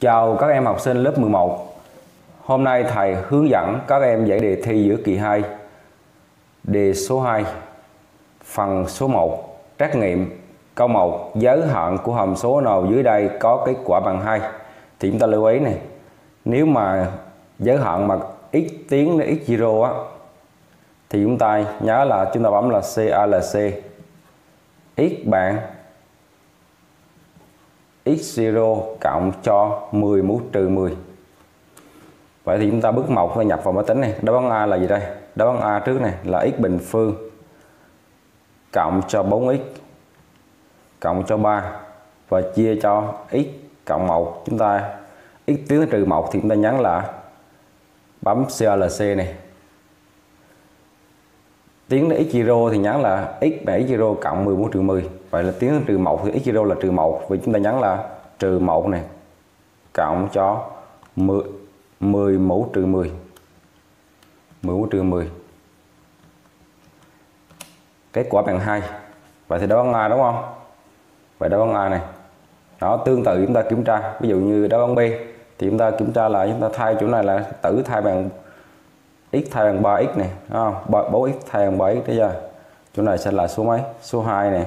Chào các em học sinh lớp 11 Hôm nay thầy hướng dẫn các em giải đề thi giữa kỳ 2 Đề số 2 Phần số 1 Trắc nghiệm Câu 1 Giới hạn của hàm số nào dưới đây có kết quả bằng 2 Thì chúng ta lưu ý này, Nếu mà giới hạn mà x tiến đến x0 á, Thì chúng ta nhớ là chúng ta bấm là CALC x bạn x0 cộng cho 10 mũ trừ 10 Vậy thì chúng ta bước 1 và nhập vào máy tính này. Đáp án A là gì đây? Đáp án A trước này là x bình phương cộng cho 4x cộng cho 3 và chia cho x cộng 1 chúng ta x tiến trừ 1 thì chúng ta nhắn là bấm CLC này tiến đến x0 thì nhắn là x bằng x0 cộng 10 mũ trừ 10 vậy là tiến đến trừ 1 thì x0 là trừ 1 vậy chúng ta nhắn là trừ 1 này cộng cho 10, 10 mũ trừ 10 10 mũ trừ 10 kết quả bằng 2 vậy thì đáp án A đúng không? Vậy đáp án A này. Đó tương tự chúng ta kiểm tra. Ví dụ như đáp án B thì chúng ta kiểm tra là chúng ta thay chỗ này là tử thay bằng x thay bằng 3x này, đúng không? 4x thay bằng 3x đấy chưa? Chỗ này sẽ là số mấy? Số 2 này.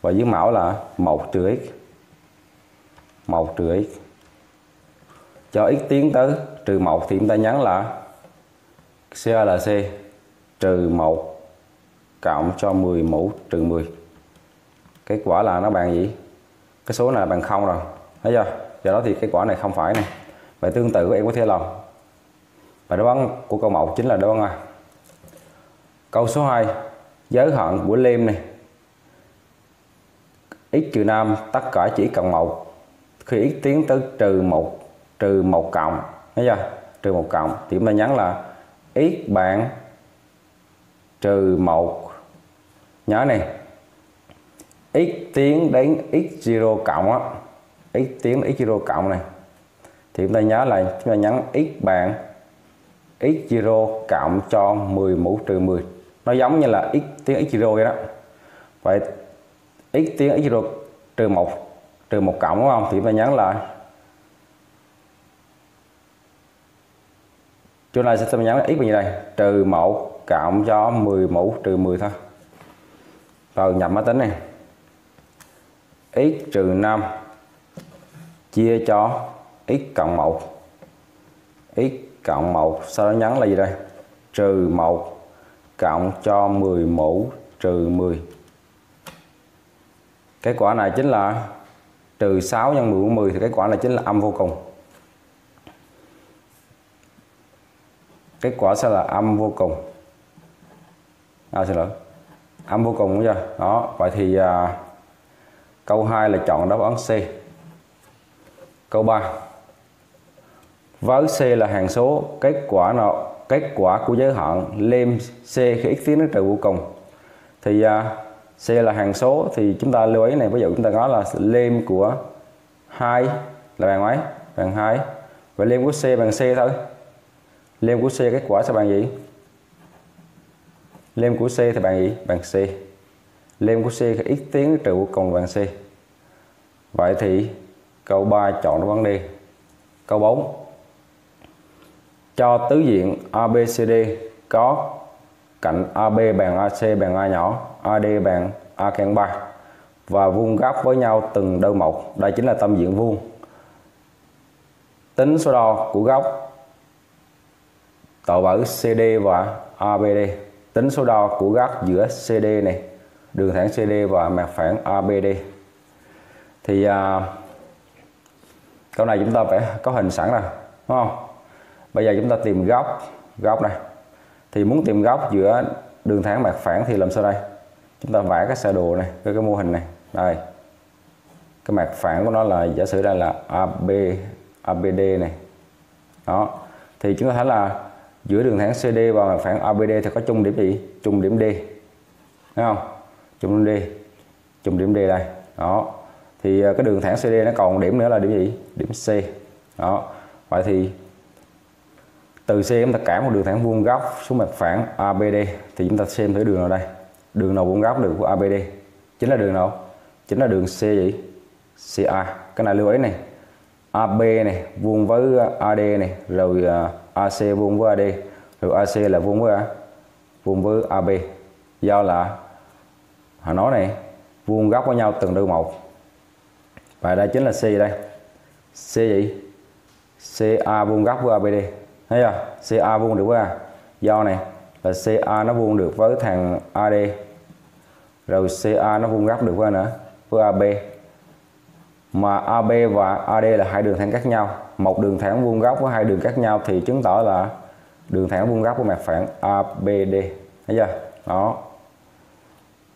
Và dưới mẫu là 1 trừ x. 1 trừ x. Cho x tiến tới, trừ 1 thì chúng ta nhắn là C là C trừ 1 cộng cho 10 mũ trừ 10 kết quả là nó bằng gì? Cái số này là bằng không rồi. Thấy chưa? Do đó thì kết quả này không phải này. Vậy tương tự em có thể làm và đáp án của câu 1 chính là đáp án A. Câu số 2 giới hạn của lem này. X trừ 5 tất cả chỉ cần 1 khi x tiến tới trừ 1 trừ 1 cộng, thấy chưa? Trừ 1 cộng, thì chúng ta nhắn là x bạn trừ 1 nhớ này. X tiến đến x0 cộng á. X tiến đến x0 cộng này. Thì chúng ta nhớ là chúng ta nhắn x bạn x0 cộng cho 10 mũ trừ 10 nó giống như là x tiến x0 vậy đó. Vậy x tiến x0 trừ 1 trừ 1 cộng đúng không? Thì ta nhắn lại. Chỗ này sẽ ta nhắn x bao nhiêu đây? Trừ 1 cộng cho 10 mũ trừ 10 thôi. Rồi nhập máy tính này. X trừ 5 chia cho x cộng 1 x cộng 1 sau đó nhấn là gì đây? Trừ 1 cộng cho 10 mũ trừ 10 kết quả này chính là trừ 6 nhân 10 mũ 10 thì kết quả này chính là âm vô cùng. Kết quả sẽ là âm vô cùng. À xin lỗi. Âm vô cùng chưa? Đó vậy thì à, câu 2 là chọn đáp án C. Câu 3 với C là hàng số kết quả nào kết quả của giới hạn lem C khi x tiến đến trừ vô cùng. Thì à, C là hàng số thì chúng ta lưu ý này ví dụ chúng ta nói là lem của 2 là bằng mấy? Bằng 2 vậy lem của C bằng C thôi. Lem của C kết quả sẽ bằng gì? Lem của C thì bằng gì? Bằng C. Lem của C khi x tiến đến trừ vô cùng bằng C. Vậy thì câu 3 chọn đáp án D câu 4 cho tứ diện ABCD có cạnh AB bằng AC bằng A nhỏ, AD bằng A căn 3 và vuông góc với nhau từng đơn một. Đây chính là tâm diện vuông. Tính số đo của góc tạo bởi CD và ABD. Tính số đo của góc giữa CD này, đường thẳng CD và mặt phẳng ABD. Thì à, câu này chúng ta phải có hình sẵn rồi, đúng không? Bây giờ chúng ta tìm góc góc này thì muốn tìm góc giữa đường thẳng mặt phẳng thì làm sao đây? Chúng ta vẽ cái sơ đồ này, cái cái mô hình này. Đây. Cái mặt phẳng của nó là giả sử đây là AB ABD này. Đó. Thì chúng ta thấy là giữa đường thẳng CD và mặt phẳng ABD thì có chung điểm gì? Chung điểm D. Thấy không? Chung điểm D. Chung điểm D đây. Đó. Thì à, cái đường thẳng CD nó còn điểm nữa là điểm gì? Điểm C. Đó. Vậy thì từ C chúng ta cảm một đường thẳng vuông góc xuống mặt phẳng ABD thì chúng ta xem thử đường nào đây. Đường nào vuông góc được của ABD chính là đường nào? Chính là đường C gì? CA cái này lưu ý này. AB này, vuông với uh, AD này, rồi uh, AC vuông với AD rồi AC là vuông với uh, vuông với AB do là họ nói này, vuông góc với nhau từng đôi một. Và đây chính là C đây. C gì? CA vuông góc với ABD thấy chưa CA vuông được với A à. do này là CA nó vuông được với thằng AD rồi CA nó vuông góc được với nữa, với AB mà AB và AD là hai đường thẳng cắt nhau. Một đường thẳng vuông góc với hai đường cắt nhau thì chứng tỏ là đường thẳng vuông góc của mặt phẳng ABD thấy chưa? Đó.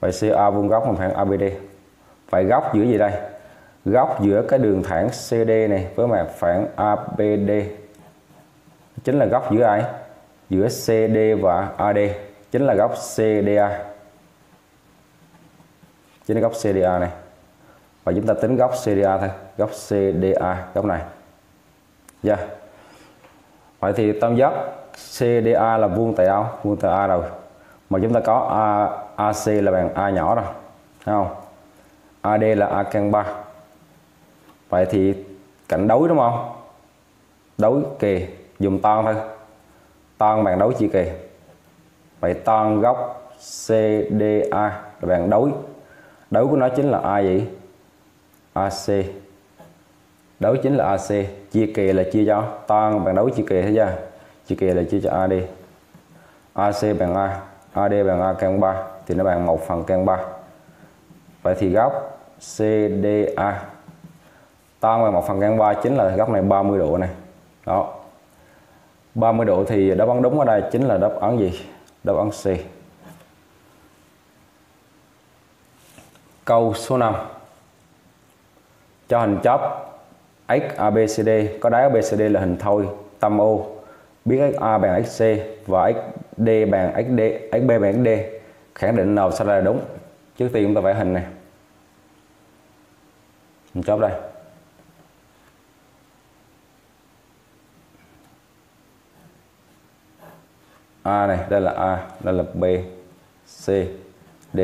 Vậy CA vuông góc mặt phẳng ABD vậy góc giữa gì đây? Góc giữa cái đường thẳng CD này với mặt phẳng ABD chính là góc giữa ai? Giữa CD và AD chính là góc CDA chính là góc CDA này. Và chúng ta tính góc CDA thôi. Góc CDA góc này. Yeah. vậy thì tam giác CDA là vuông tại đâu vuông tại A rồi. Mà chúng ta có A, AC là bằng A nhỏ rồi. Thấy không? AD là A căn 3 vậy thì cạnh đối đúng không? Đối kề dùng toan thôi. Toan bạn đối chia kề vậy toan góc CDA là bạn đối. Đối của nó chính là A gì AC đối chính là AC chia kề là chia cho. Toan bạn đối chia kề thấy chưa? Chia kề là chia cho AD AC bằng A. AD bằng A căn 3 thì nó bằng 1 phần căn 3 vậy thì góc CDA toan bằng 1 phần căn 3 chính là góc này 30 độ này. Đó. 30 độ thì đáp án đúng ở đây chính là đáp án gì? Đáp án C. Câu số 5 cho hình chóp x có đáy ABCD là hình thôi, tâm O biết XA bằng XC và XD bằng XD XB bằng XD khẳng định nào sẽ là đúng? Trước tiên chúng ta vẽ hình này. Hình chóp đây. A này đây là A đây là B C D.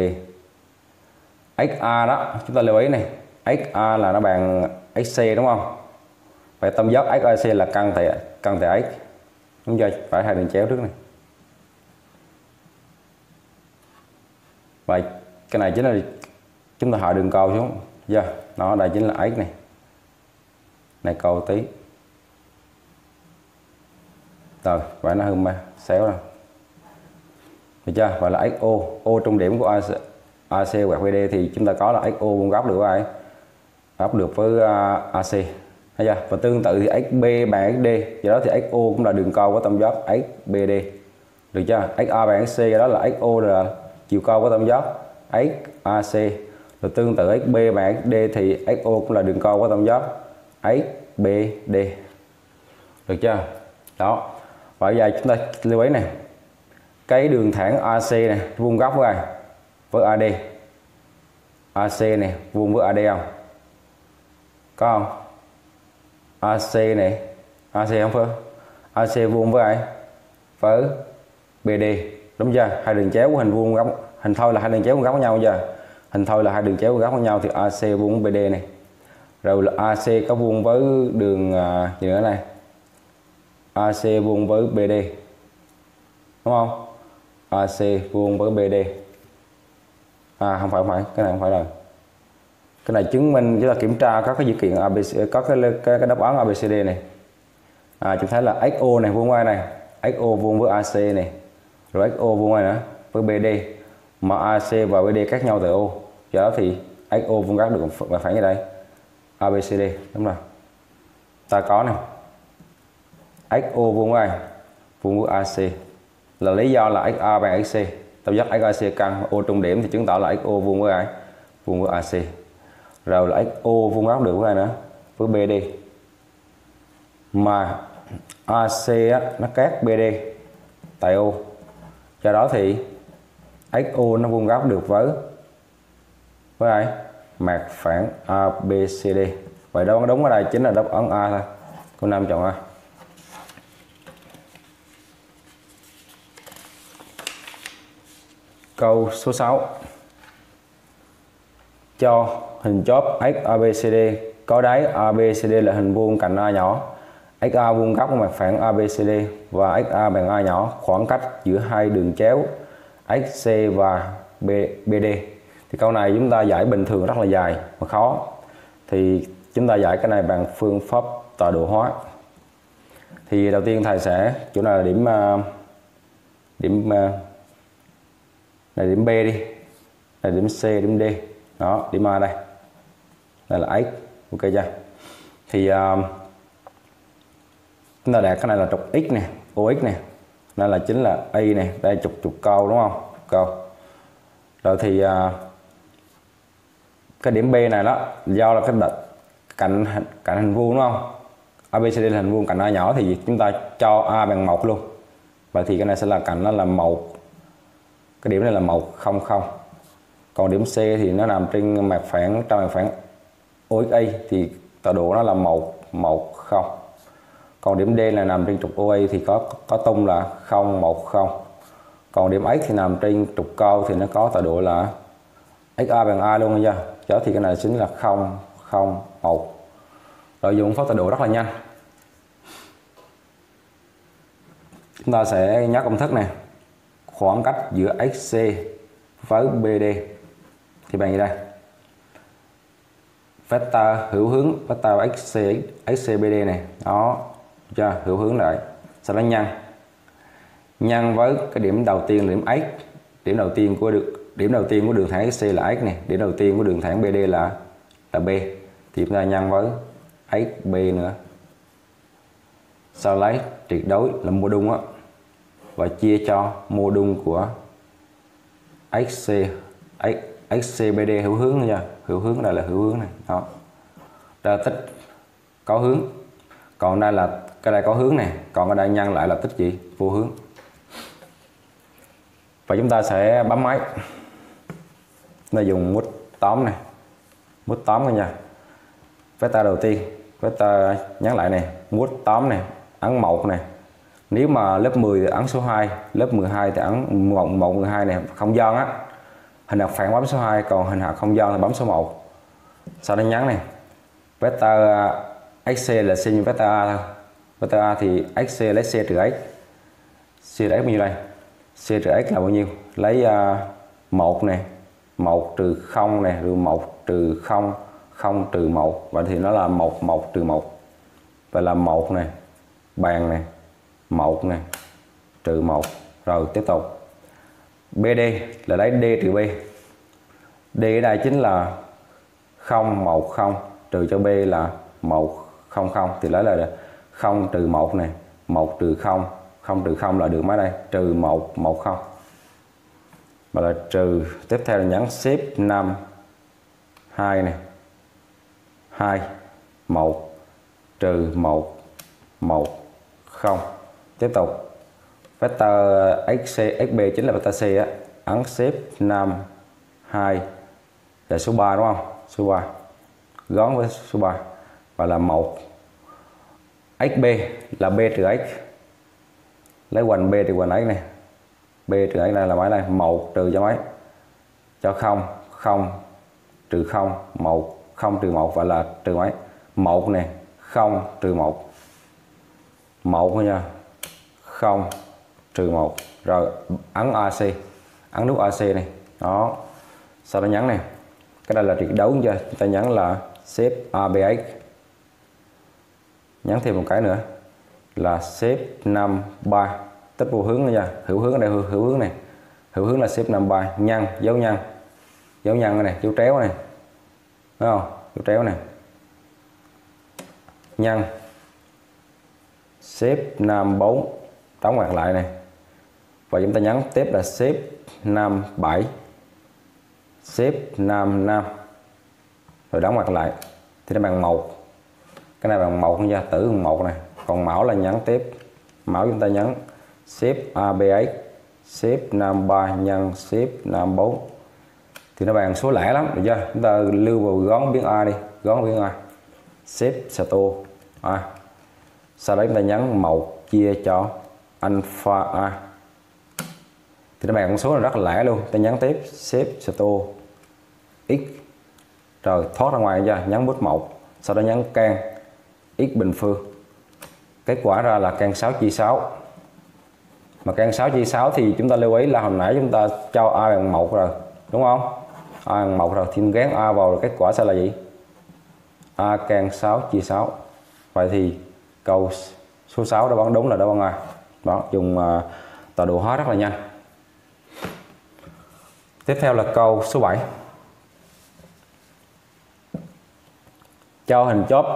XA đó chúng ta lưu ý này. XA là nó bằng XC đúng không? Vậy tâm giác XAC là căn tại căn tại X. Đúng ta phải hai đường chéo trước này. Vậy cái này chính là chúng ta hạ đường cầu xuống. Dạ, yeah. nó đây chính là X này. Này cầu tí. Rồi vậy nó hơn mà xéo rồi được chưa? Và là XO O. Trung điểm của AC, AC hoặc VD thì chúng ta có là XO vuông góc được với ai Góc được với à, AC thấy chưa? Và tương tự thì XB bằng XD do đó thì XO cũng là đường cao của tam giác XBD được chưa? XA bằng XC do đó là XO là chiều cao của tam giác XAC rồi tương tự XB bằng XD thì XO cũng là đường cao của tam giác XBD được chưa? Đó. Và bây giờ chúng ta lưu ý này cái đường thẳng AC này vuông góc với ai? Với AD AC này vuông với AD không? Có không? AC này AC không phải AC vuông với ai? Với BD đúng chưa? Hai đường chéo của hình vuông góc hình thôi là hai đường chéo vuông góc với nhau giờ hình thôi là hai đường chéo vuông góc với nhau thì AC vuông với BD này. Rồi là AC có vuông với đường à, gì nữa này? AC vuông với BD đúng không? AC vuông với BD à không phải không phải. Cái này không phải rồi cái này chứng minh chúng ta kiểm tra các cái dữ kiện ABC có cái, cái, cái đáp án ABCD này. À, chúng thấy là XO này vuông ngoài này XO vuông với AC này rồi XO vuông ngoài nữa với BD mà AC và BD khác nhau từ O. Do đó thì XO vuông góc được và phản như đây. ABCD đúng rồi. Ta có này. XO vuông ngoài vuông với AC là lý do là XA bằng XC tam giác XAC căn O trung điểm thì chứng tỏ là XO vuông với ai? Vuông với AC rồi là XO vuông góc được với ai nữa? Với BD mà AC á, nó cắt BD tại O do đó thì XO nó vuông góc được với với ai? Mặt phẳng ABCD vậy đó đúng ở đây chính là đáp án A thôi. Cô Nam chọn A. câu số 6 cho hình chóp XABCD có đáy ABCD là hình vuông cạnh A nhỏ. XA vuông góc mặt phẳng ABCD và XA bằng A nhỏ. Khoảng cách giữa hai đường chéo XC và BD thì câu này chúng ta giải bình thường rất là dài và khó. Thì chúng ta giải cái này bằng phương pháp tọa độ hóa. Thì đầu tiên thầy sẽ, chỗ này là điểm à, điểm à, là điểm B đi. Là điểm C điểm D. Đó điểm A đây. Đây là X. Ok chưa? Thì um, chúng ta đạt cái này là trục X nè OX nè. Đây là chính là A nè. Đây trục trục câu đúng không? Câu. Rồi thì uh, cái điểm B này đó do là cái đợt cạnh cạnh hình vuông đúng không? ABCD là hình vuông cạnh A nhỏ thì chúng ta cho A bằng một luôn. Vậy thì cái này sẽ là cạnh nó là một cái điểm này là màu không không. Còn điểm C thì nó nằm trên mặt phẳng, trong mặt phẳng OXA thì tọa độ nó là một một không. Còn điểm D là nằm trên trục OA thì có có tung là không một không. Còn điểm X thì nằm trên trục câu thì nó có tọa độ là XA bằng A luôn nha. Đó thì cái này chính là không không một rồi dùng phép tọa độ rất là nhanh. Chúng ta sẽ nhắc công thức này khoảng cách giữa XC với BD thì bằng như đây. Vector hữu hướng vector XC XCBD này. Đó, cho hữu hướng lại. Sau đó nhân nhân với cái điểm đầu tiên là điểm X. Điểm đầu tiên của được, điểm đầu tiên của đường thẳng XC là X này. Điểm đầu tiên của đường thẳng BD là là B. Thì chúng ta nhân với XB nữa. Sau lấy tuyệt đối là mua đúng á và chia cho mô đun của XC XCBD hữu hướng nha. Hữu hướng đây là hữu hướng này. Đó. Ra tích có hướng. Còn đây là, cái đây có hướng này. Còn ở đây nhân lại là tích gì? Vô hướng. Và chúng ta sẽ bấm máy. Chúng ta dùng mút tóm này. Mút tóm nha. Vector đầu tiên. Vector nhắn lại này. Mút tóm này. Ấn một này nếu mà lớp 10 thì ấn số 2 lớp 12 thì ấn 1, 1 12 này không gian á. Hình học phản bấm số 2 còn hình học không gian thì bấm số 1 sau đó nhắn này vector xc là sin vector a thôi. Vector a thì xc lấy c trừ x. C trừ x bao nhiêu đây? C trừ x là bao nhiêu? Lấy à, uh, 1 này 1 trừ 0 này rồi 1 trừ 0 0 trừ 1 vậy thì nó là 1 1 trừ 1 vậy là 1 này bàn này 1 này trừ 1 rồi, tiếp tục. BD là lấy D trừ B. D ở đây chính là 0 1 0 trừ cho B là 1 0 0 thì lấy là 0 trừ 1 này 1 trừ 0 0 trừ 0 là được mấy đây? Trừ 1 1 0 và là trừ. Tiếp theo là nhắn xếp 5 2 này 2 1 trừ 1 1 0 tiếp tục. Vector xc xb chính là vector c á. Ấn xếp 5 2 là số 3 đúng không? Số 3 gón với số 3 và là 1 xb là b trừ x. Lấy hoành b trừ hoành x này. B trừ x này là mấy này. 1 trừ cho mấy cho 0 0 trừ 0 1 0 trừ 1 và là trừ mấy 1 này 0 trừ 1 1 nha. 0 trừ 1 rồi ấn AC ấn nút AC này. Đó. Sau đó nhấn này. Cái này là tuyệt đấu chưa chúng ta nhấn là xếp ABX nhấn thêm một cái nữa là xếp 53 tích vô hướng nha. Hữu hướng ở đây hữu, hữu hướng này. Hữu hướng là xếp 53 nhân dấu nhân. Dấu nhân này dấu tréo này. Đúng không? Dấu tréo này. Nhân. Xếp 54 tóm gọn lại này. Và chúng ta nhấn tiếp là xếp 57 xếp 55 rồi đóng mặt lại. Thì nó bằng một. Cái này bằng một nha, tử bằng một này. Còn mẫu là nhấn tiếp. Mẫu chúng ta nhấn xếp ABX xếp 53 nhân xếp 54 thì nó bằng số lẻ lắm, được chưa? Chúng ta lưu vào gón biến A đi. Gón biến A. Xếp sato A. Sau đó chúng ta nhấn một chia cho alpha A. Thì nó bằng con số là rất là lẻ luôn. Ta nhắn tiếp xếp store x. Rồi, thoát ra ngoài ra nhắn bút một. Sau đó nhắn can x bình phương. Kết quả ra là can 6 chia 6 mà can 6 chia 6 thì chúng ta lưu ý là hồi nãy chúng ta cho a bằng 1 rồi, đúng không? A bằng 1 rồi, thì gán a vào rồi, kết quả sẽ là gì? A can 6 chia 6 vậy thì câu số 6 đáp án đúng là đáp án A đó dùng uh, tọa độ hóa rất là nhanh. Tiếp theo là câu số 7 cho hình chóp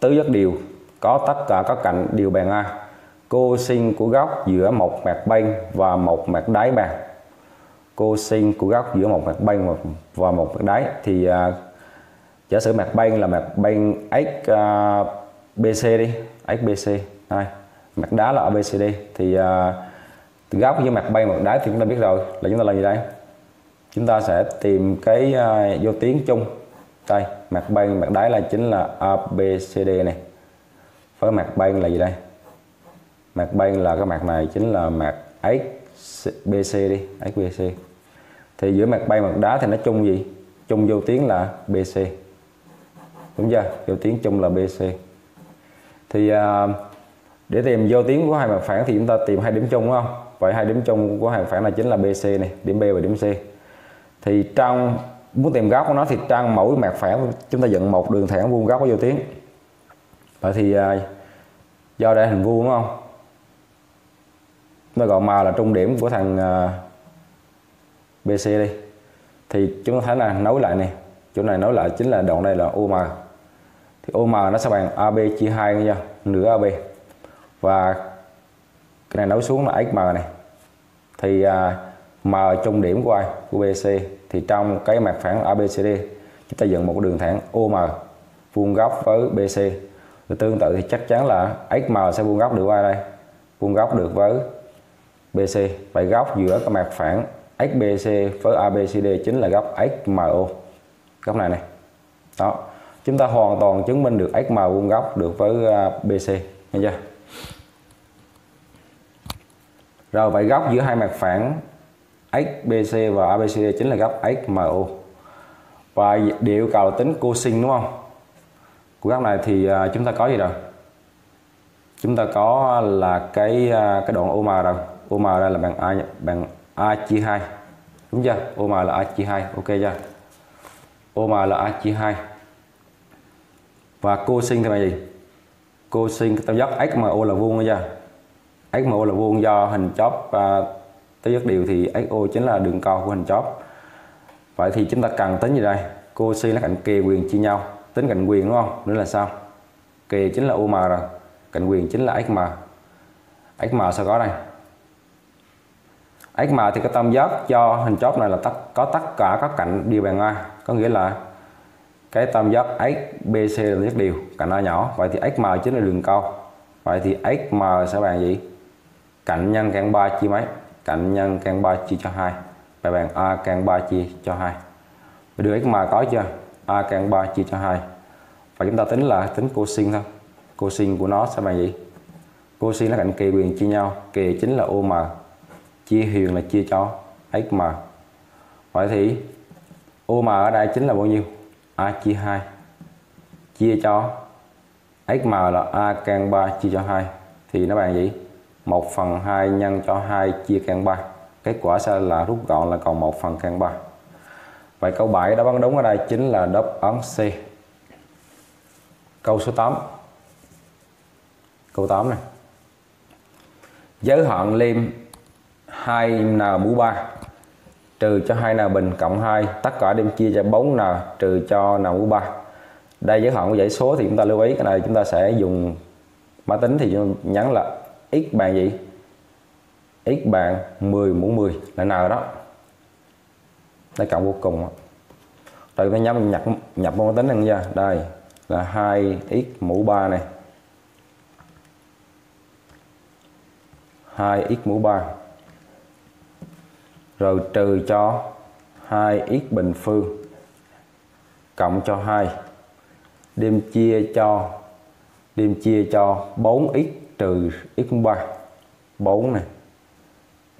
tứ giác điều có tất cả các cạnh đều bằng A. Cô sinh của góc giữa một mặt bên và một mặt đáy bàn cô sinh của góc giữa một mặt bên và một mặt đáy thì uh, giả sử mặt bên là mặt bên x à, uh, BC đi XBC đây mặt đá là ABCD thì uh, góc với mặt bay mặt đá thì chúng ta biết rồi. Là chúng ta làm gì đây? Chúng ta sẽ tìm cái uh, vô tuyến chung đây mặt bay, mặt đáy là chính là ABCD này. Với mặt bay là gì đây? Mặt bay là cái mặt này chính là mặt XBC đi. XBC thì giữa mặt bay mặt đá thì nó chung gì? Chung vô tuyến là BC đúng chưa? Vô tuyến chung là BC thì uh, để tìm vô tuyến của hai mặt phẳng thì chúng ta tìm hai điểm chung đúng không? Vậy hai điểm chung của hai mặt phẳng là chính là BC này, điểm B và điểm C. Thì trong muốn tìm góc của nó thì trong mỗi mặt phẳng chúng ta dựng một đường thẳng vuông góc có vô tuyến. Vậy thì à, do đây hình vuông, đúng không? Chúng ta gọi M là trung điểm của thằng à, BC đi. Thì chúng ta thấy là nối lại này, chỗ này nối lại chính là đoạn đây là OM thì OM nó sẽ bằng AB chia 2 nha, nửa AB và cái này nối xuống là XM này. Thì à, M trung điểm của ai? Của BC thì trong cái mặt phẳng ABCD chúng ta dựng một đường thẳng OM vuông góc với BC thì tương tự thì chắc chắn là XM sẽ vuông góc được qua đây, vuông góc được với BC vậy góc giữa cái mặt phẳng XBC với ABCD chính là góc XMO góc này này. Đó. Chúng ta hoàn toàn chứng minh được XM vuông góc được với à, BC nghe chưa? Rồi vậy góc giữa hai mặt phẳng XBC và ABCD chính là góc XMO và điều yêu cầu tính cosin đúng không? Của góc này thì à, chúng ta có gì rồi? Chúng ta có là cái à, cái đoạn OM rồi. OM đây là bằng A bằng A chia 2 đúng chưa? OM là A chia 2 ok chưa? OM là A chia 2 và cosin thì là gì? Cosin tam giác XMO là vuông chưa? XMO là vuông do hình chóp à, tới giác điều thì XO chính là đường cao của hình chóp. Vậy thì chúng ta cần tính gì đây? Cosine là cạnh kề quyền chia nhau. Tính cạnh quyền đúng không? Nữa là sao? Kề chính là OM rồi. Cạnh quyền chính là XM XM sao có đây? XM thì cái tam giác cho hình chóp này là tất có tất cả các cạnh đều bằng A. Có nghĩa là cái tam giác XBC là giác đều cạnh A nhỏ. Vậy thì XM chính là đường cong vậy thì XM sẽ bằng gì? Cạnh nhân căn 3 chia mấy? Cạnh nhân căn 3 chia cho 2 bài bằng A căn 3 chia cho 2 và đưa mà có chưa? A căn 3 chia cho 2 và chúng ta tính là tính cosine thôi. Cosine của nó sẽ bằng gì cosine là cạnh kề quyền chia nhau. Kề chính là OM chia huyền là chia cho XM vậy thì OM ở đây chính là bao nhiêu? A chia 2 chia cho XM là A can 3 chia cho 2 thì nó bằng gì? 1 phần 2 nhân cho 2 chia căn 3 kết quả sẽ là rút gọn là còn 1 phần căn 3 vậy câu 7 đáp án đúng ở đây chính là đáp án C. Câu số 8 câu 8 này. Giới hạn liêm 2n mũ 3 trừ cho 2n bình cộng 2 tất cả đem chia cho 4n trừ cho n mũ 3 đây giới hạn của dãy số thì chúng ta lưu ý, cái này chúng ta sẽ dùng máy tính thì nhắn là x bằng gì? X bằng 10 mũ 10 là n đó. Nó cộng vô cùng rồi ta nhắm nhập nhập vô tính này nha. Đây là 2x mũ 3 này. 2x mũ 3 rồi trừ cho 2x bình phương cộng cho 2 đem chia cho đem chia cho 4x trừ x 3 4 này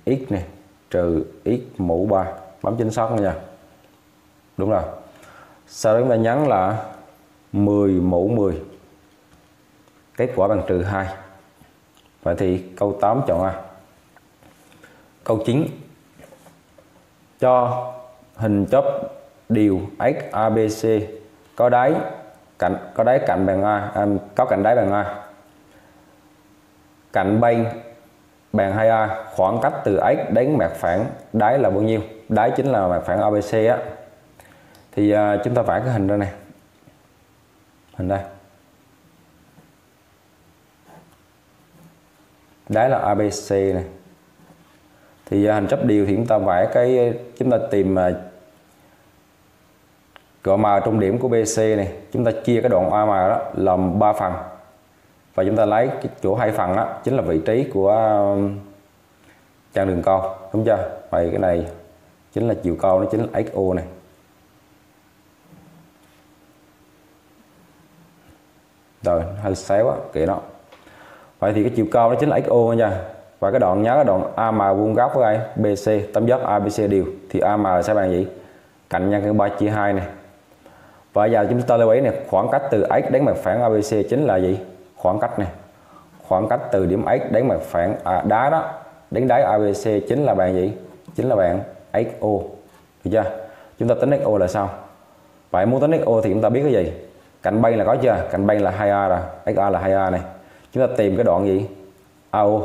x này trừ x mũ 3 bấm chính xác nha. Đúng rồi. Sau đó chúng ta nhắn là 10 mũ 10 kết quả bằng trừ 2 vậy thì câu 8 chọn A. Câu 9 cho hình chóp điều XABC có đáy cạnh, có đáy cạnh bằng a à, có cạnh đáy bằng a cạnh bên bàn 2a khoảng cách từ x đến mặt phẳng đáy là bao nhiêu? Đáy chính là mặt phẳng abc á. Thì uh, chúng ta vẽ cái hình ra này. Hình đây. Đáy là abc này. Thì uh, hình chấp điều thì chúng ta vẽ cái chúng ta tìm à, uh, gọi mà trung điểm của BC này. Chúng ta chia cái đoạn AM đó làm 3 phần và chúng ta lấy cái chỗ hai phần đó chính là vị trí của um, trang đường câu đúng chưa? Vậy cái này chính là chiều cao nó chính là XO này. Rồi hơi xéo á kệ nó. Vậy thì cái chiều cao nó chính là XO nha. Và cái đoạn nhớ cái đoạn AM vuông góc với ai? BC tấm dốc ABC đều. Thì AM sẽ bằng gì? Cạnh nhân cái 3 chia 2 này. Và giờ chúng ta lưu ý này khoảng cách từ x đến mặt phẳng ABC chính là gì? Khoảng cách này. Khoảng cách từ điểm x đến mặt phẳng à, đá đó đến đáy ABC chính là bạn gì? Chính là bạn XO được chưa? Chúng ta tính XO là sao? Vậy muốn tính XO thì chúng ta biết cái gì? Cạnh bay là có chưa? Cạnh bay là 2A rồi. XA là 2A này. Chúng ta tìm cái đoạn gì? AO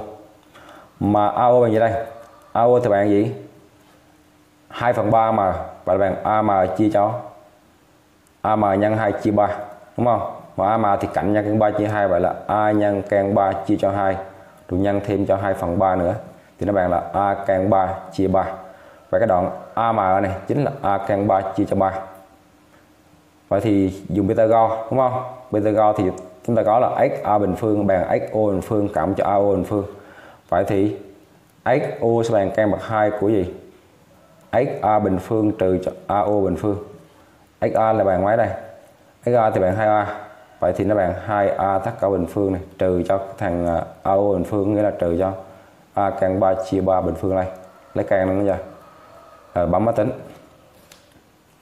mà AO bằng gì đây? AO thì bạn gì? 2 phần 3 mà bạn bạn AM chia cho. AM nhân 2 chia 3 đúng không? Mà AM thì cạnh nhân căn 3 chia 2 vậy là A nhân căn 3 chia cho 2 rồi nhân thêm cho 2 phần 3 nữa. Thì nó bằng là A căn 3 chia 3 và cái đoạn a mà này chính là A căn 3 chia cho 3 vậy thì dùng Pythagore đúng không? Pythagore thì chúng ta có là x, a bình phương bằng x, o bình phương, cộng cho a, o bình phương. Vậy thì x, o sẽ bằng căn bậc 2 của gì? X, a bình phương trừ cho a, o bình phương. XA là bằng mấy đây? XA thì bằng 2A vậy thì nó bằng 2A tất cả bình phương này trừ cho thằng à, AO bình phương nghĩa là trừ cho A căn 3 chia 3 bình phương này. Lấy căn nữa chưa rồi ờ, bấm máy tính.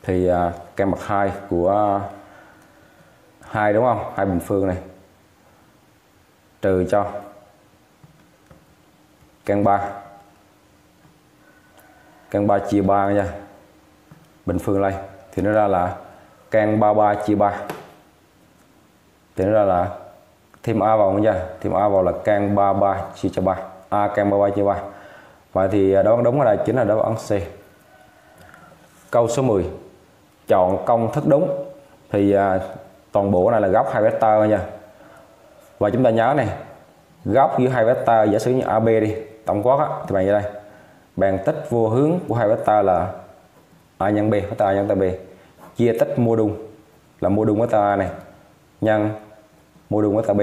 Thì uh, căn bậc 2 của uh, 2 đúng không? Hai bình phương này. Trừ cho căn 3 căn 3 chia 3 nha. Bình phương này thì nó ra là căn 33 chia 3 thì nó ra là thêm a vào nha. Thêm a vào là can 33 chia cho 3 a can 33 chia 3 vậy thì à, đáp án đúng ở đây chính là đáp án C. Câu số 10 chọn công thức đúng. Thì à, toàn bộ này là góc hai vector nha. Và chúng ta nhớ này góc giữa hai vector giả sử như AB đi tổng quát á, thì bạn như đây. Bàn tích vô hướng của hai vector là a nhân b vector a nhân b. Chia tích mô đun là mô đun vector a này nhân mô đun vector b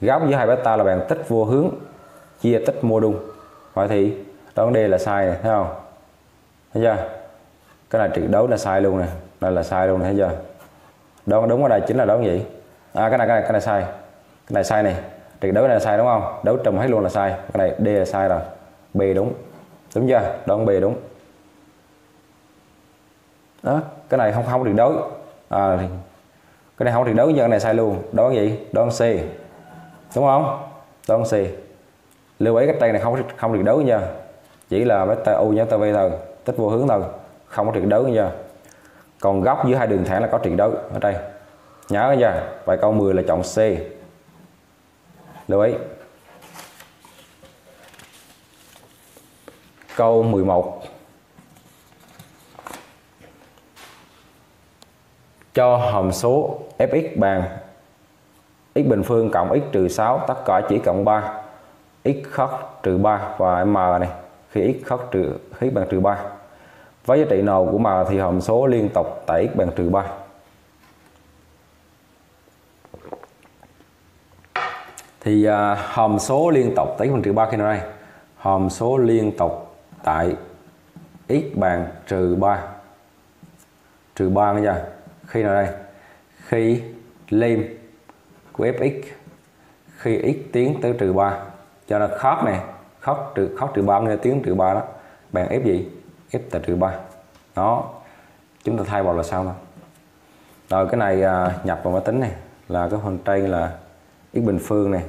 góc giữa hai beta là bằng tích vô hướng chia tích mô đun vậy thì đón D là sai này thấy không? Thấy chưa? Cái này tuyệt đối là sai luôn nè đây là sai luôn này thấy chưa? Đoán đúng ở đây chính là đoán vậy à cái này cái này cái này sai. Cái này sai này tuyệt đối này là sai đúng không? Đấu trùm hết luôn là sai. Cái này D là sai rồi. B đúng. Đúng chưa? Đó B đúng. Đó cái này không không tuyệt đối à, thì cái này không tuyệt đối với cái này sai luôn. Đoán gì? Đoán C. Đúng không? Đoán C. Lưu ý cái tay này không không tuyệt đối nha chỉ là vector u nhớ tv thôi. Tích vô hướng thôi. Không có tuyệt đối nha còn góc giữa hai đường thẳng là có tuyệt đối ở đây. Nhớ nha, bài câu 10 là chọn C. Lưu ý. Câu 11 cho hàm số fx bằng x bình phương cộng x trừ 6 tất cả chỉ cộng 3 x khóc trừ 3 và m này khi x khóc trừ x bằng trừ 3 với giá trị nào của m thì hàm số liên tục tại x bằng trừ 3 thì à, uh, hàm số liên tục tại x bằng trừ 3 khi nào đây? Hàm số liên tục tại x bằng trừ 3 trừ 3 nha khi nào đây? Khi lim của fx khi x tiến tới trừ 3 cho nó khót này khót trừ khót trừ 3 nên tiến trừ 3 đó. Bằng f gì? F tại trừ 3 đó. Chúng ta thay vào là sao mà rồi cái này à, nhập vào máy tính này là cái phần trên là x bình phương này.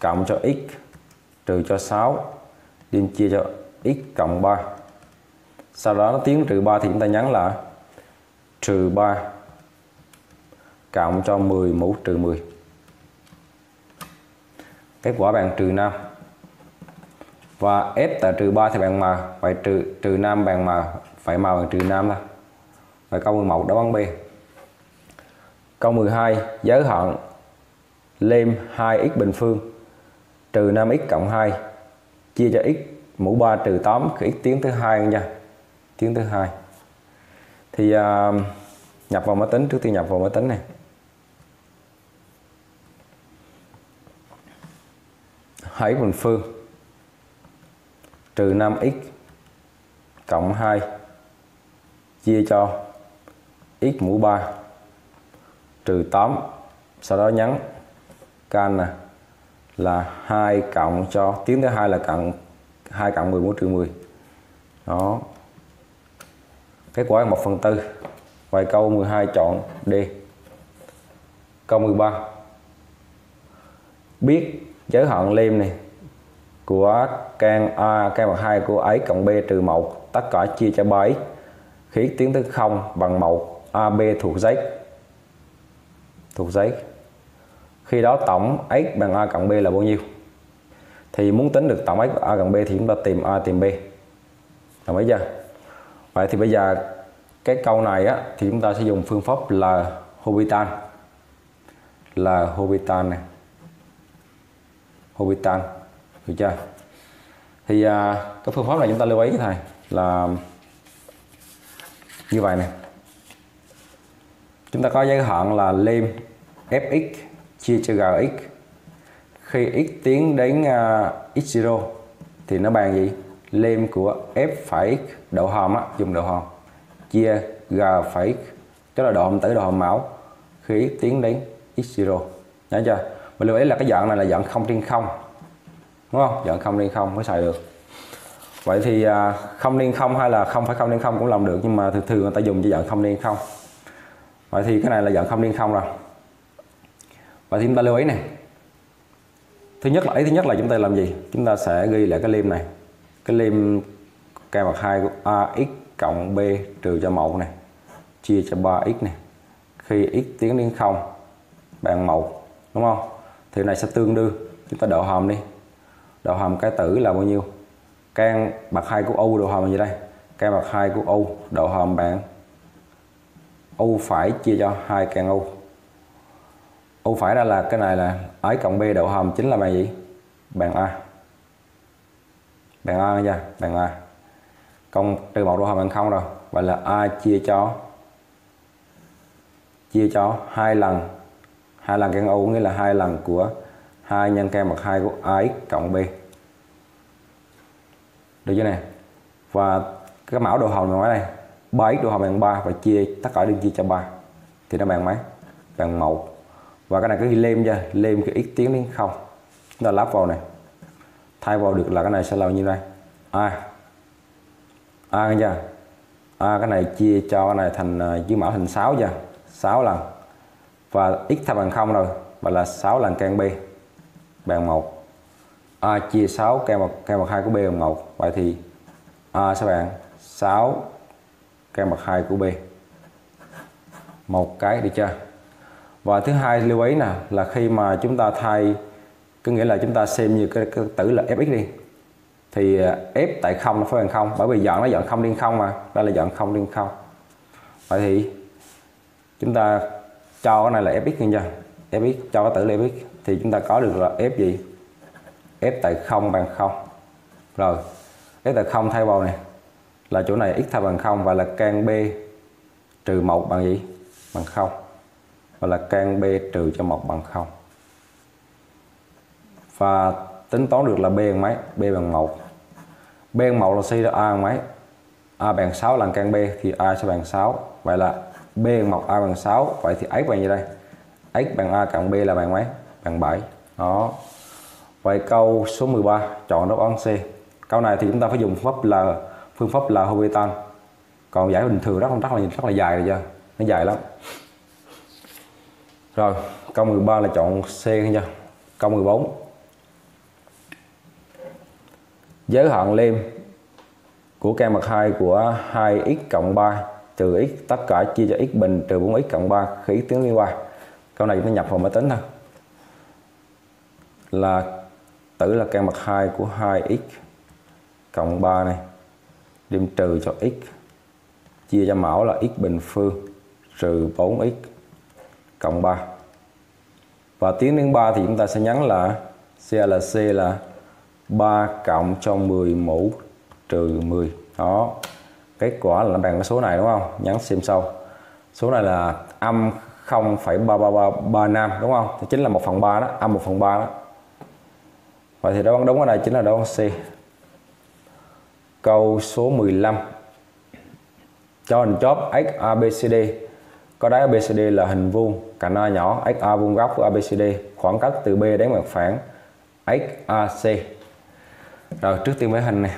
Cộng cho x trừ cho 6 đem chia cho x cộng 3 sau đó nó tiến trừ 3 thì chúng ta nhắn là trừ 3 cộng cho 10 mũ trừ 10 kết quả bằng trừ 5 và f tại trừ 3 thì bằng m vậy trừ trừ 5 bằng m phải m bằng trừ 5 thôi. Vậy câu 11 đáp án B. Câu 12 giới hạn lem 2x bình phương trừ 5x cộng 2 chia cho x mũ 3 trừ 8 khi x tiến thứ hai nha. Tiến thứ hai thì uh, nhập vào máy tính trước tiên nhập vào máy tính này. Hãy bình phương trừ 5x cộng 2 chia cho x mũ 3 trừ 8 sau đó nhắn can nè là 2 cộng cho tiến thứ hai là cộng 2 cộng 10 mũ trừ 10 đó kết quả là 1 phần 4. Vậy câu 12 chọn D. Câu 13 biết giới hạn lim này của can A, can bằng 2 của ấy cộng B trừ 1 tất cả chia cho 7 khi tiến tới 0 bằng 1 AB thuộc giấy. Thuộc giấy. Khi đó tổng x bằng A cộng B là bao nhiêu? Thì muốn tính được tổng x A cộng B thì chúng ta tìm A, tìm B. Đồng ý chưa? Vậy thì bây giờ cái câu này á thì chúng ta sẽ dùng phương pháp là hobitan là hobitan này. Hobitan được chưa? Thì à, cái phương pháp này chúng ta lưu ý cái này là như vậy này. Chúng ta có giới hạn là lim fx chia cho gx khi x tiến đến à, uh, x0 thì nó bằng gì? Lim của f phải x đậu hòm á, dùng đậu hòm. Chia g phải x tức là độ hòm tử, độ hòm mão. Khi tiến đến x0 nhớ chưa? Mình lưu ý là cái dạng này là dạng không trên không. Đúng không? Dạng không trên không mới xài được. Vậy thì à, không liên không hay là không phải không liên không cũng làm được, nhưng mà thường thường người ta dùng cho dạng không liên không. Vậy thì cái này là dạng không liên không rồi. Vậy thì chúng ta lưu ý này thứ nhất là, ý thứ nhất là chúng ta làm gì? Chúng ta sẽ ghi lại cái lim này. Cái lim k bậc 2 của ax cộng b trừ cho 1 này, chia cho 3x này. Khi x tiến đến 0 bằng 1 đúng không? Thì này sẽ tương đương. Chúng ta độ hòm đi. Độ hòm cái tử là bao nhiêu? Can bậc 2 của u độ hòm là gì đây? Can bậc 2 của u độ hòm bạn u phải chia cho hai can u. U phải ra là cái này là ấy cộng b độ hòm chính là bằng gì? Bằng a. Bằng a nha bằng a công trừ một độ hòm bằng không rồi. Vậy là a chia cho? Chia cho hai lần. Hai lần căn u nghĩa là hai lần của hai nhân can bậc hai của ax cộng b. Được chưa này và cái mẫu đồ hồng bằng mấy này 3x đồ hồng bằng 3 và chia tất cả đều chia cho 3 thì nó bằng mấy? Bằng 1 và cái này có ghi lem cho lem cái x tiến đến không. Chúng ta lắp vào này. Thay vào được là cái này sẽ là như đây? A. à, À, nghe chưa? A cái này chia cho cái này thành à, dưới mã thành 6 chưa? 6 lần. Và x thay bằng không rồi và là 6 lần căn b bằng 1 A chia 6 căn bậc căn bậc 2 của B bằng 1 vậy thì A sẽ bằng 6 căn bậc 2 của B. Một cái được chưa? Và thứ hai lưu ý nè là khi mà chúng ta thay có nghĩa là chúng ta xem như cái, cái tử là fx đi thì à, f tại không nó phải bằng không, bởi vì dọn nó dọn không liên không mà đây là dọn không liên không vậy thì chúng ta cho cái này là fx nha fx cho cái tử là fx thì chúng ta có được là f gì? F tại không bằng không. Rồi f tại không thay vào này là chỗ này x thay bằng không và là can b trừ một bằng gì? Bằng không. Và là can b trừ cho một bằng không. Và tính toán được là b bằng mấy? B bằng một bên mẫu là suy ra a bằng mấy a bằng 6 lần căn b, thì a sẽ bằng 6 vậy là b mọc a bằng 6 vậy thì x bằng gì đây x bằng a cộng b là bằng mấy bằng 7 đó Vậy câu số 13 chọn đáp án C. Câu này thì chúng ta phải dùng phương pháp là phương pháp là Hopital. Còn giải bình thường rất rất là rất là dài rồi chưa? Nó dài lắm. rồi, câu 13 là chọn C nha câu 14 giới hạn lem của căn bậc 2 của 2x cộng 3 trừ x, tất cả chia cho x bình, trừ 4x cộng 3 khi x tiến liên qua câu này chúng ta nhập vào máy tính thôi. Là, tử là căn bậc 2 của 2x cộng 3 này. Đem trừ cho x, chia cho mẫu là x bình phương, trừ 4x cộng 3 và tiến đến 3 thì chúng ta sẽ nhắn là CLC là là 3 cộng cho 10 mũ trừ 10 đó. Kết quả là bằng cái số này đúng không? Nhắn xem sau. Số này là âm 0,3335 đúng không? Thì chính là 1 phần 3 đó âm 1 phần 3 đó. Vậy thì đáp án đúng ở đây chính là đáp án C. Câu số 15 cho hình chóp x ABCD có đáy ABCD là hình vuông cạnh A nhỏ XA vuông góc của ABCD khoảng cách từ B đến mặt phẳng XAC rồi trước tiên vẽ hình này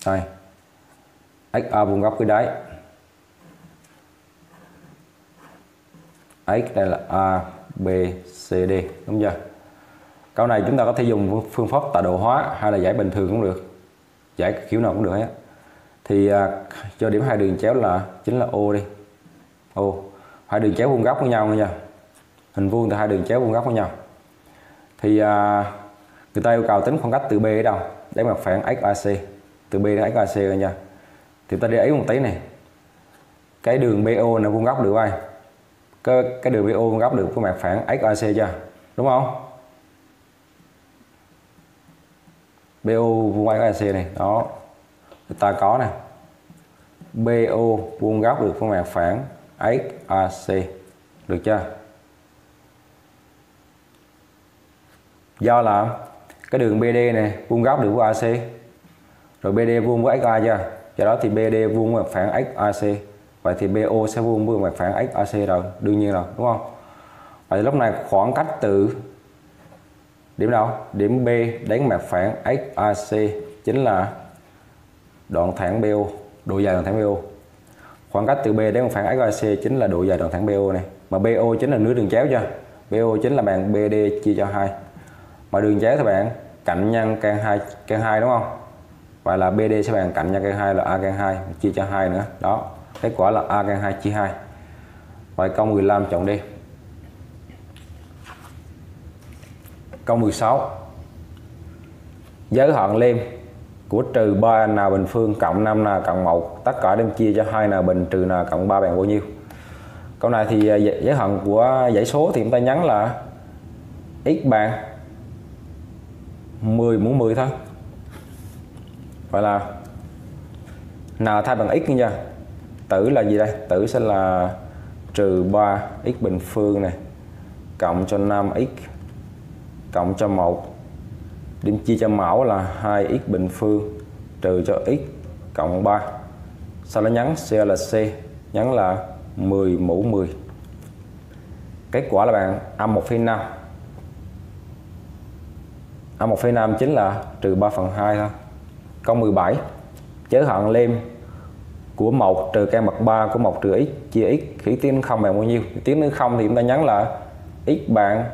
x XA vuông góc với đáy. X đây là A B C D đúng chưa? Câu này chúng ta có thể dùng phương pháp tọa độ hóa hay là giải bình thường cũng được. Giải kiểu nào cũng được hết. Thì à, cho điểm hai đường chéo là chính là O đi. O. Hai đường chéo vuông góc với nhau nha. Hình vuông thì hai đường chéo vuông góc với nhau thì à, người ta yêu cầu tính khoảng cách từ B ở đâu để mặt phẳng XAC từ B đến XAC rồi nha. Thì ta để ý một tí này. Cái đường BO nó vuông góc được ai cái, cái đường BO vuông góc được với mặt phẳng XAC chưa? Đúng không? BO vuông XAC này. Đó. Người ta có này BO vuông góc được với mặt phẳng XAC được chưa? Do là cái đường BD này, vuông góc được với AC rồi BD vuông với XA chưa? Do đó thì BD vuông với mặt phẳng XAC vậy thì BO sẽ vuông với mặt phẳng XAC rồi, đương nhiên rồi, đúng không? Vậy lúc này khoảng cách từ điểm nào? Điểm B đến mặt phẳng XAC chính là đoạn thẳng BO độ dài đoạn thẳng BO khoảng cách từ B đến mặt phẳng XAC chính là độ dài đoạn thẳng BO này. Mà BO chính là nửa đường chéo chưa? BO chính là bằng BD chia cho 2 mà đường chéo thì bạn cạnh nhân căn 2 căn 2 đúng không? Vậy là BD sẽ bằng cạnh nhân căn 2 là A căn 2 chia cho 2 nữa. Đó, kết quả là A căn 2 chia 2 vậy câu 15 chọn đi. Câu 16 giới hạn liêm của trừ 3 n bình phương cộng 5 n cộng 1 tất cả đem chia cho 2 n bình, trừ n cộng 3 bằng bao nhiêu? Câu này thì à, giới hạn của dãy số thì chúng ta nhắn là x bằng 10 mũ 10 thôi. Vậy là n thay bằng x nha. Tử là gì đây? Tử sẽ là trừ 3 x bình phương này cộng cho 5x cộng cho 1 điểm chia cho mẫu là 2x bình phương trừ cho x cộng 3 sau đó nhắn C là C nhắn là 10 mũ 10 kết quả là bạn âm 1,5 A1,5 chính là trừ 3 phần 2 thôi. Câu 17 giới hạn lem của 1 trừ căn bậc 3 của 1 trừ x chia x khi tiến 0 bằng bao nhiêu? Tiến đến 0 thì chúng ta nhắn là x bằng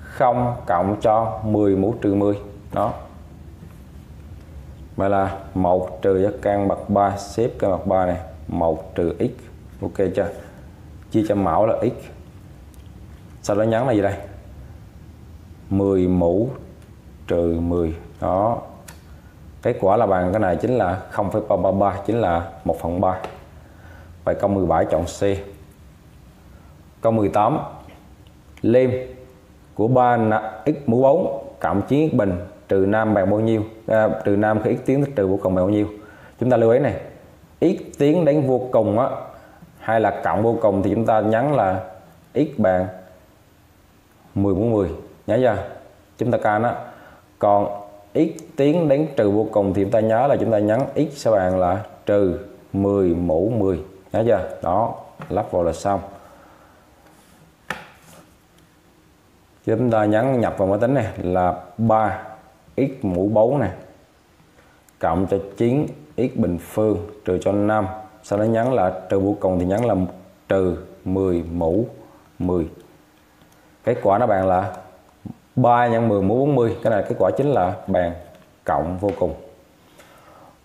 0 cộng cho 10 mũ trừ 10 đó. Vậy là 1 trừ cho căn bậc 3 xếp căn bậc 3 này 1 trừ x. Ok chưa? Chia cho mẫu là x. Sau đó nhắn là gì đây? 10 mũ trừ 10 đó. Kết quả là bằng cái này chính là 0,333 chính là 1 phần 3 vậy câu 17 chọn C. Câu 18 lem của 3 x mũ 4 cộng 9 x bình trừ nam bằng bao nhiêu à, trừ nam khi x tiến trừ vô cùng bằng bao nhiêu. Chúng ta lưu ý này. X tiến đến vô cùng á hay là cộng vô cùng thì chúng ta nhắn là x bằng 10 mũ 10 nhớ chưa? Chúng ta can á còn x tiến đến trừ vô cùng thì chúng ta nhớ là chúng ta nhắn x sẽ bằng là trừ 10 mũ 10 nhớ chưa? Đó, lắp vào là xong. Chúng ta nhắn nhập vào máy tính này là 3 x mũ 4 này, cộng cho 9 x bình phương, trừ cho 5 sau đó nhấn là trừ vô cùng thì nhấn là trừ 10 mũ 10 kết quả nó bằng là 3 nhân 10 mũ 40 cái này kết quả chính là bàn cộng vô cùng.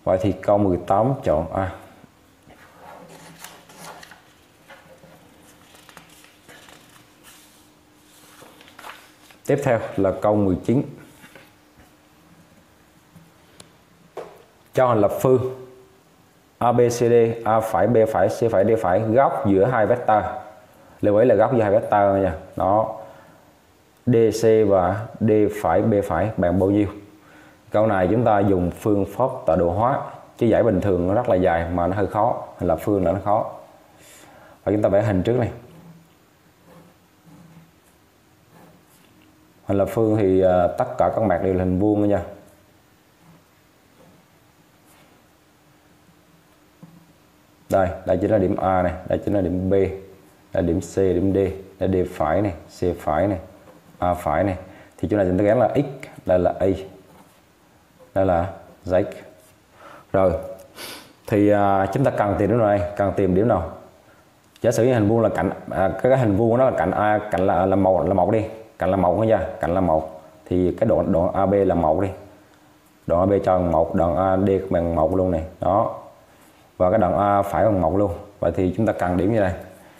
Vậy thì câu 18 chọn A. Tiếp theo là câu 19 Cho hình lập phương ABCD A phải, B phải, C phải, D phải, góc giữa hai vector. Lưu ý là góc giữa hai vector nha. Đó. DC và D phải, B phải bằng bao nhiêu? Câu này chúng ta dùng phương pháp tọa độ hóa, chứ giải bình thường nó rất là dài mà nó hơi khó hình lập phương là nó khó. Và chúng ta vẽ hình trước này. Hình lập phương thì à, tất cả các mặt đều là hình vuông nha. Đây đây chính là điểm A này, đây chính là điểm B là điểm C, điểm D là D phải này, C phải này. A phải này. Thì chỗ này chúng ta ghép là X đây là y, đây là Z. Rồi. Thì à, chúng ta cần tìm điểm này cần tìm điểm nào? Giả sử như hình vuông là cạnh à, cái, cái hình vuông của nó là cạnh A cạnh là là một là một đi. Cạnh là một nha? Cạnh là một thì cái đoạn đoạn AB là một đi. Đoạn AB cho bằng một đoạn AD bằng một luôn này. Đó. Và cái đoạn A phải bằng một luôn. Vậy thì chúng ta cần điểm như này.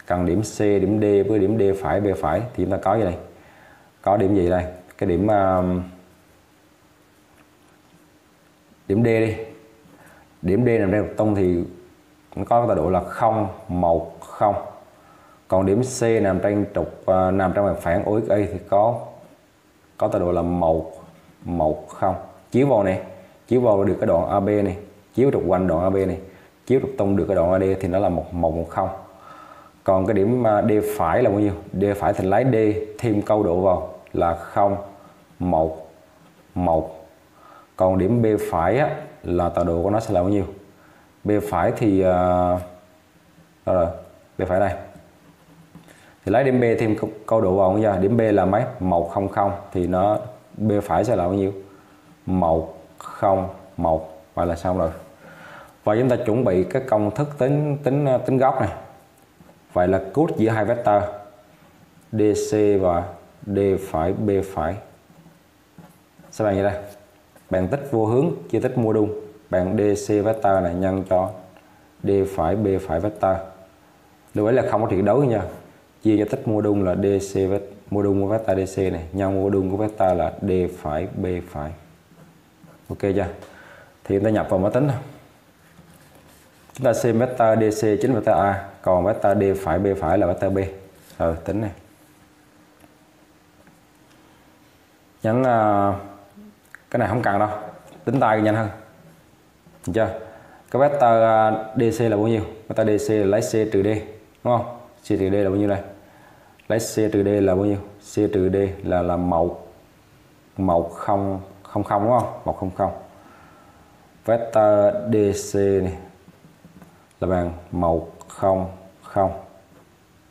Cần điểm C điểm D với điểm D phải B phải. Thì chúng ta có như này có điểm gì đây? Cái điểm uh, điểm D đi. Điểm D nằm đây trục tung thì nó có tọa độ là 0 1 0 còn điểm C nằm trên trục uh, nằm trong mặt phản OXA thì có có tọa độ là 1 1 0 chiếu vào này chiếu vào được cái đoạn AB này chiếu trục quanh đoạn AB này chiếu trục tung được cái đoạn AD thì nó là một một một không. Còn cái điểm à, D phải là bao nhiêu? D phải thì lấy D thêm câu độ vào là 0 1 1 còn điểm B phải á, là tọa độ của nó sẽ là bao nhiêu? B phải thì à, uh, đó rồi? B phải đây. Thì lấy điểm B thêm câu độ vào nha. Điểm B là mấy? 100 thì nó B phải sẽ là bao nhiêu? 101 vậy là xong rồi. Và chúng ta chuẩn bị cái công thức tính tính à, tính góc này. Vậy là cốt giữa hai vector DC và D phải B phải. Sao bạn như đây? Bạn tích vô hướng, chia tích mua đun bạn DC vector này nhân cho D phải B phải vector. Lưu ý là không có tuyệt đối nha. Chia cho tích mua đun là DC mua đun của vector DC này. Nhân mua đun của vector là D phải B phải. Ok chưa? Thì chúng ta nhập vào máy tính thôi chúng ta xem vector DC chính vector A, còn vector D phải B phải là vector B. Rồi, tính này. Nhấn uh, ờ, cái này không cần đâu. Tính tay nhanh hơn. Được chưa? Cái vector ờ, DC là bao nhiêu? Vector DC là lấy C trừ D đúng không? C trừ D là bao nhiêu đây? Lấy C trừ D là bao nhiêu? C trừ D là là một một không không không đúng không? Một không không. Vector DC này là bằng 1 0 0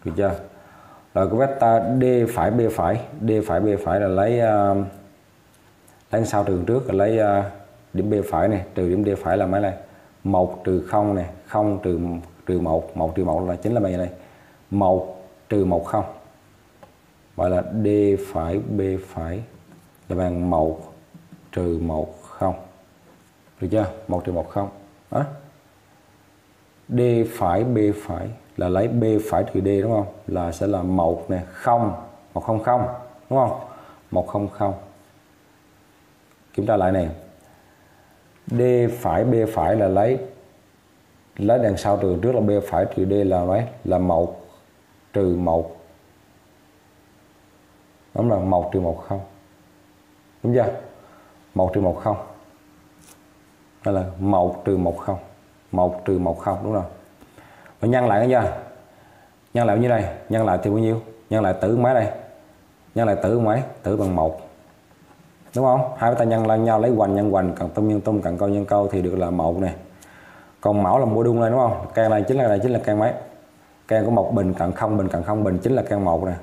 được chưa? Rồi cái vector D phải B phải. D phải B phải là lấy uh, lấy sau trường trước là lấy uh, điểm B phải này. Trừ điểm D phải là mấy này? 1 trừ 0 này. 0 trừ trừ 1 1 trừ 1 là chính là bao này. 1 trừ 1 0 gọi là D phải B phải là bằng 1 trừ 1 0 được chưa? 1 trừ 1 0 đó D phải B phải là lấy b phải trừ d, đúng không? Là sẽ là một nè, không, một không không, đúng không? Một không không. Kiểm tra lại này. D phải, b phải là lấy lấy đằng sau từ trước là b phải trừ d là mấy là một, trừ một. Đúng là một trừ một không. Đúng chưa? Một trừ một không. Đây là một trừ một không. Một trừ một không, đúng rồi và nhân lại chưa nhân lại như này nhân lại thì bao nhiêu? Nhân lại tử mấy đây? Nhân lại tử mấy? Tử bằng một. Đúng không? Hai cái ta nhân lên nhau, lấy hoành nhân hoành, cần tung nhân tung cần câu nhân câu thì được là một này còn mẫu là mua đun lên, đúng không? Can này chính là, này chính là can mấy? Can của một bình cận không, bình cận không, bình chính là can một nè.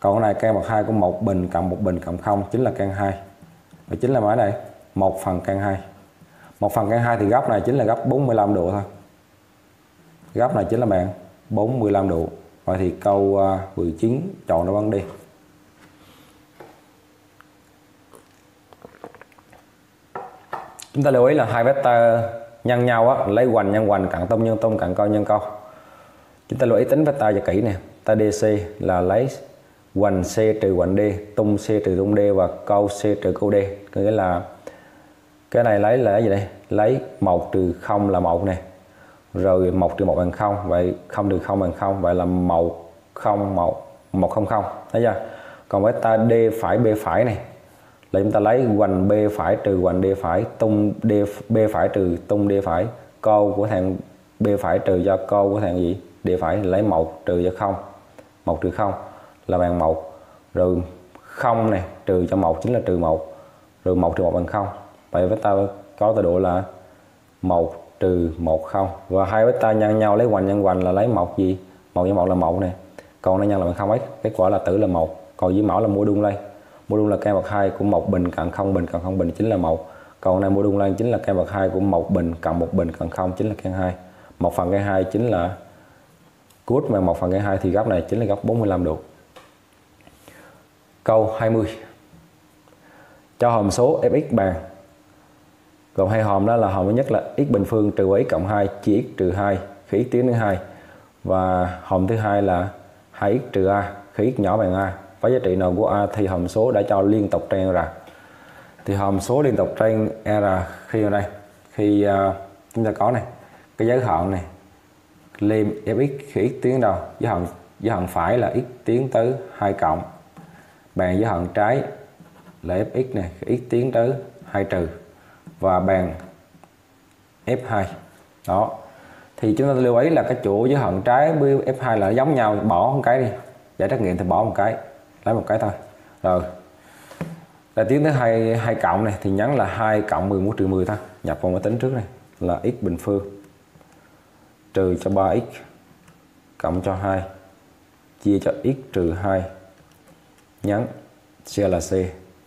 Còn cái này can bậc hai của một, bình cộng một, bình cộng không, chính là can hai. Và chính là mấy này một phần can hai. Một phần căn hai thì góc này chính là góc 45 độ thôi góc này chính là bạn 45 độ. Vậy thì câu à, 19 chọn đáp án đi. Chúng ta lưu ý là hai vector nhân nhau á, lấy hoành nhân hoành cạnh tông nhân tông cạnh câu nhân câu chúng ta lưu ý tính vector cho kỹ nè. Ta DC là lấy hoành C trừ hoành D tung C trừ tung D và câu C trừ câu D. Có nghĩa là cái này lấy là gì đây? Lấy 1 trừ 0 là 1 này rồi một trừ một bằng không, vậy không trừ không bằng không, vậy là một không một một không không. Thấy chưa? Còn với ta D phải, B phải này, là chúng ta lấy hoành B phải trừ hoành D phải, tung D B phải trừ tung D phải. Câu của thằng B phải trừ cho câu của thằng gì? D phải, lấy một trừ cho không. Một trừ không là bằng một. Rồi không này, trừ cho một chính là trừ một. Rồi một trừ một bằng không. Vậy với ta có tọa độ là một trừ một không. Và hai với ta nhân nhau, lấy hoành nhân hoành là lấy một gì? Một nhân một là một này còn nó nhân là bằng không ấy, kết quả là tử là một. Còn với mẫu là mua đun lây. Mô đun là căn bậc hai của một bình cận không bình cận không bình chính là một. Còn này mô đun lên chính là căn bậc hai của một bình cộng một bình cận không chính là căn hai. Một phần căn hai chính là cốt mà một phần căn hai thì góc này chính là góc 45 độ. Câu 20 cho hàm số fx bằng gồm hai hòm đó là hòm thứ nhất là x bình phương trừ x cộng 2 chia x trừ 2 khi x tiến đến 2 và hòm thứ hai là 2x trừ a khi x nhỏ bằng a. Với giá trị nào của A thì hòm số đã cho liên tục trên R thì hòm số liên tục trên R khi ở đây khi uh, chúng ta có này cái giới hạn này lim fx khi x tiến đâu? Giới hạn giới hạn phải là x tiến tới 2 cộng. Bằng giới hạn trái là fx này khi x tiến tới 2 trừ và bàn f2 đó. Thì chúng ta lưu ý là cái chỗ giới hạn trái với f2 là giống nhau, bỏ một cái đi. Giải trắc nghiệm thì bỏ một cái, lấy một cái thôi. Rồi. Là tiến tới hai hai cộng này, thì nhắn là 2 cộng 11 trừ 10 thôi. Nhập vào máy tính trước này, là x bình phương. Trừ cho 3x cộng cho 2 chia cho x trừ 2 nhắn, C là C.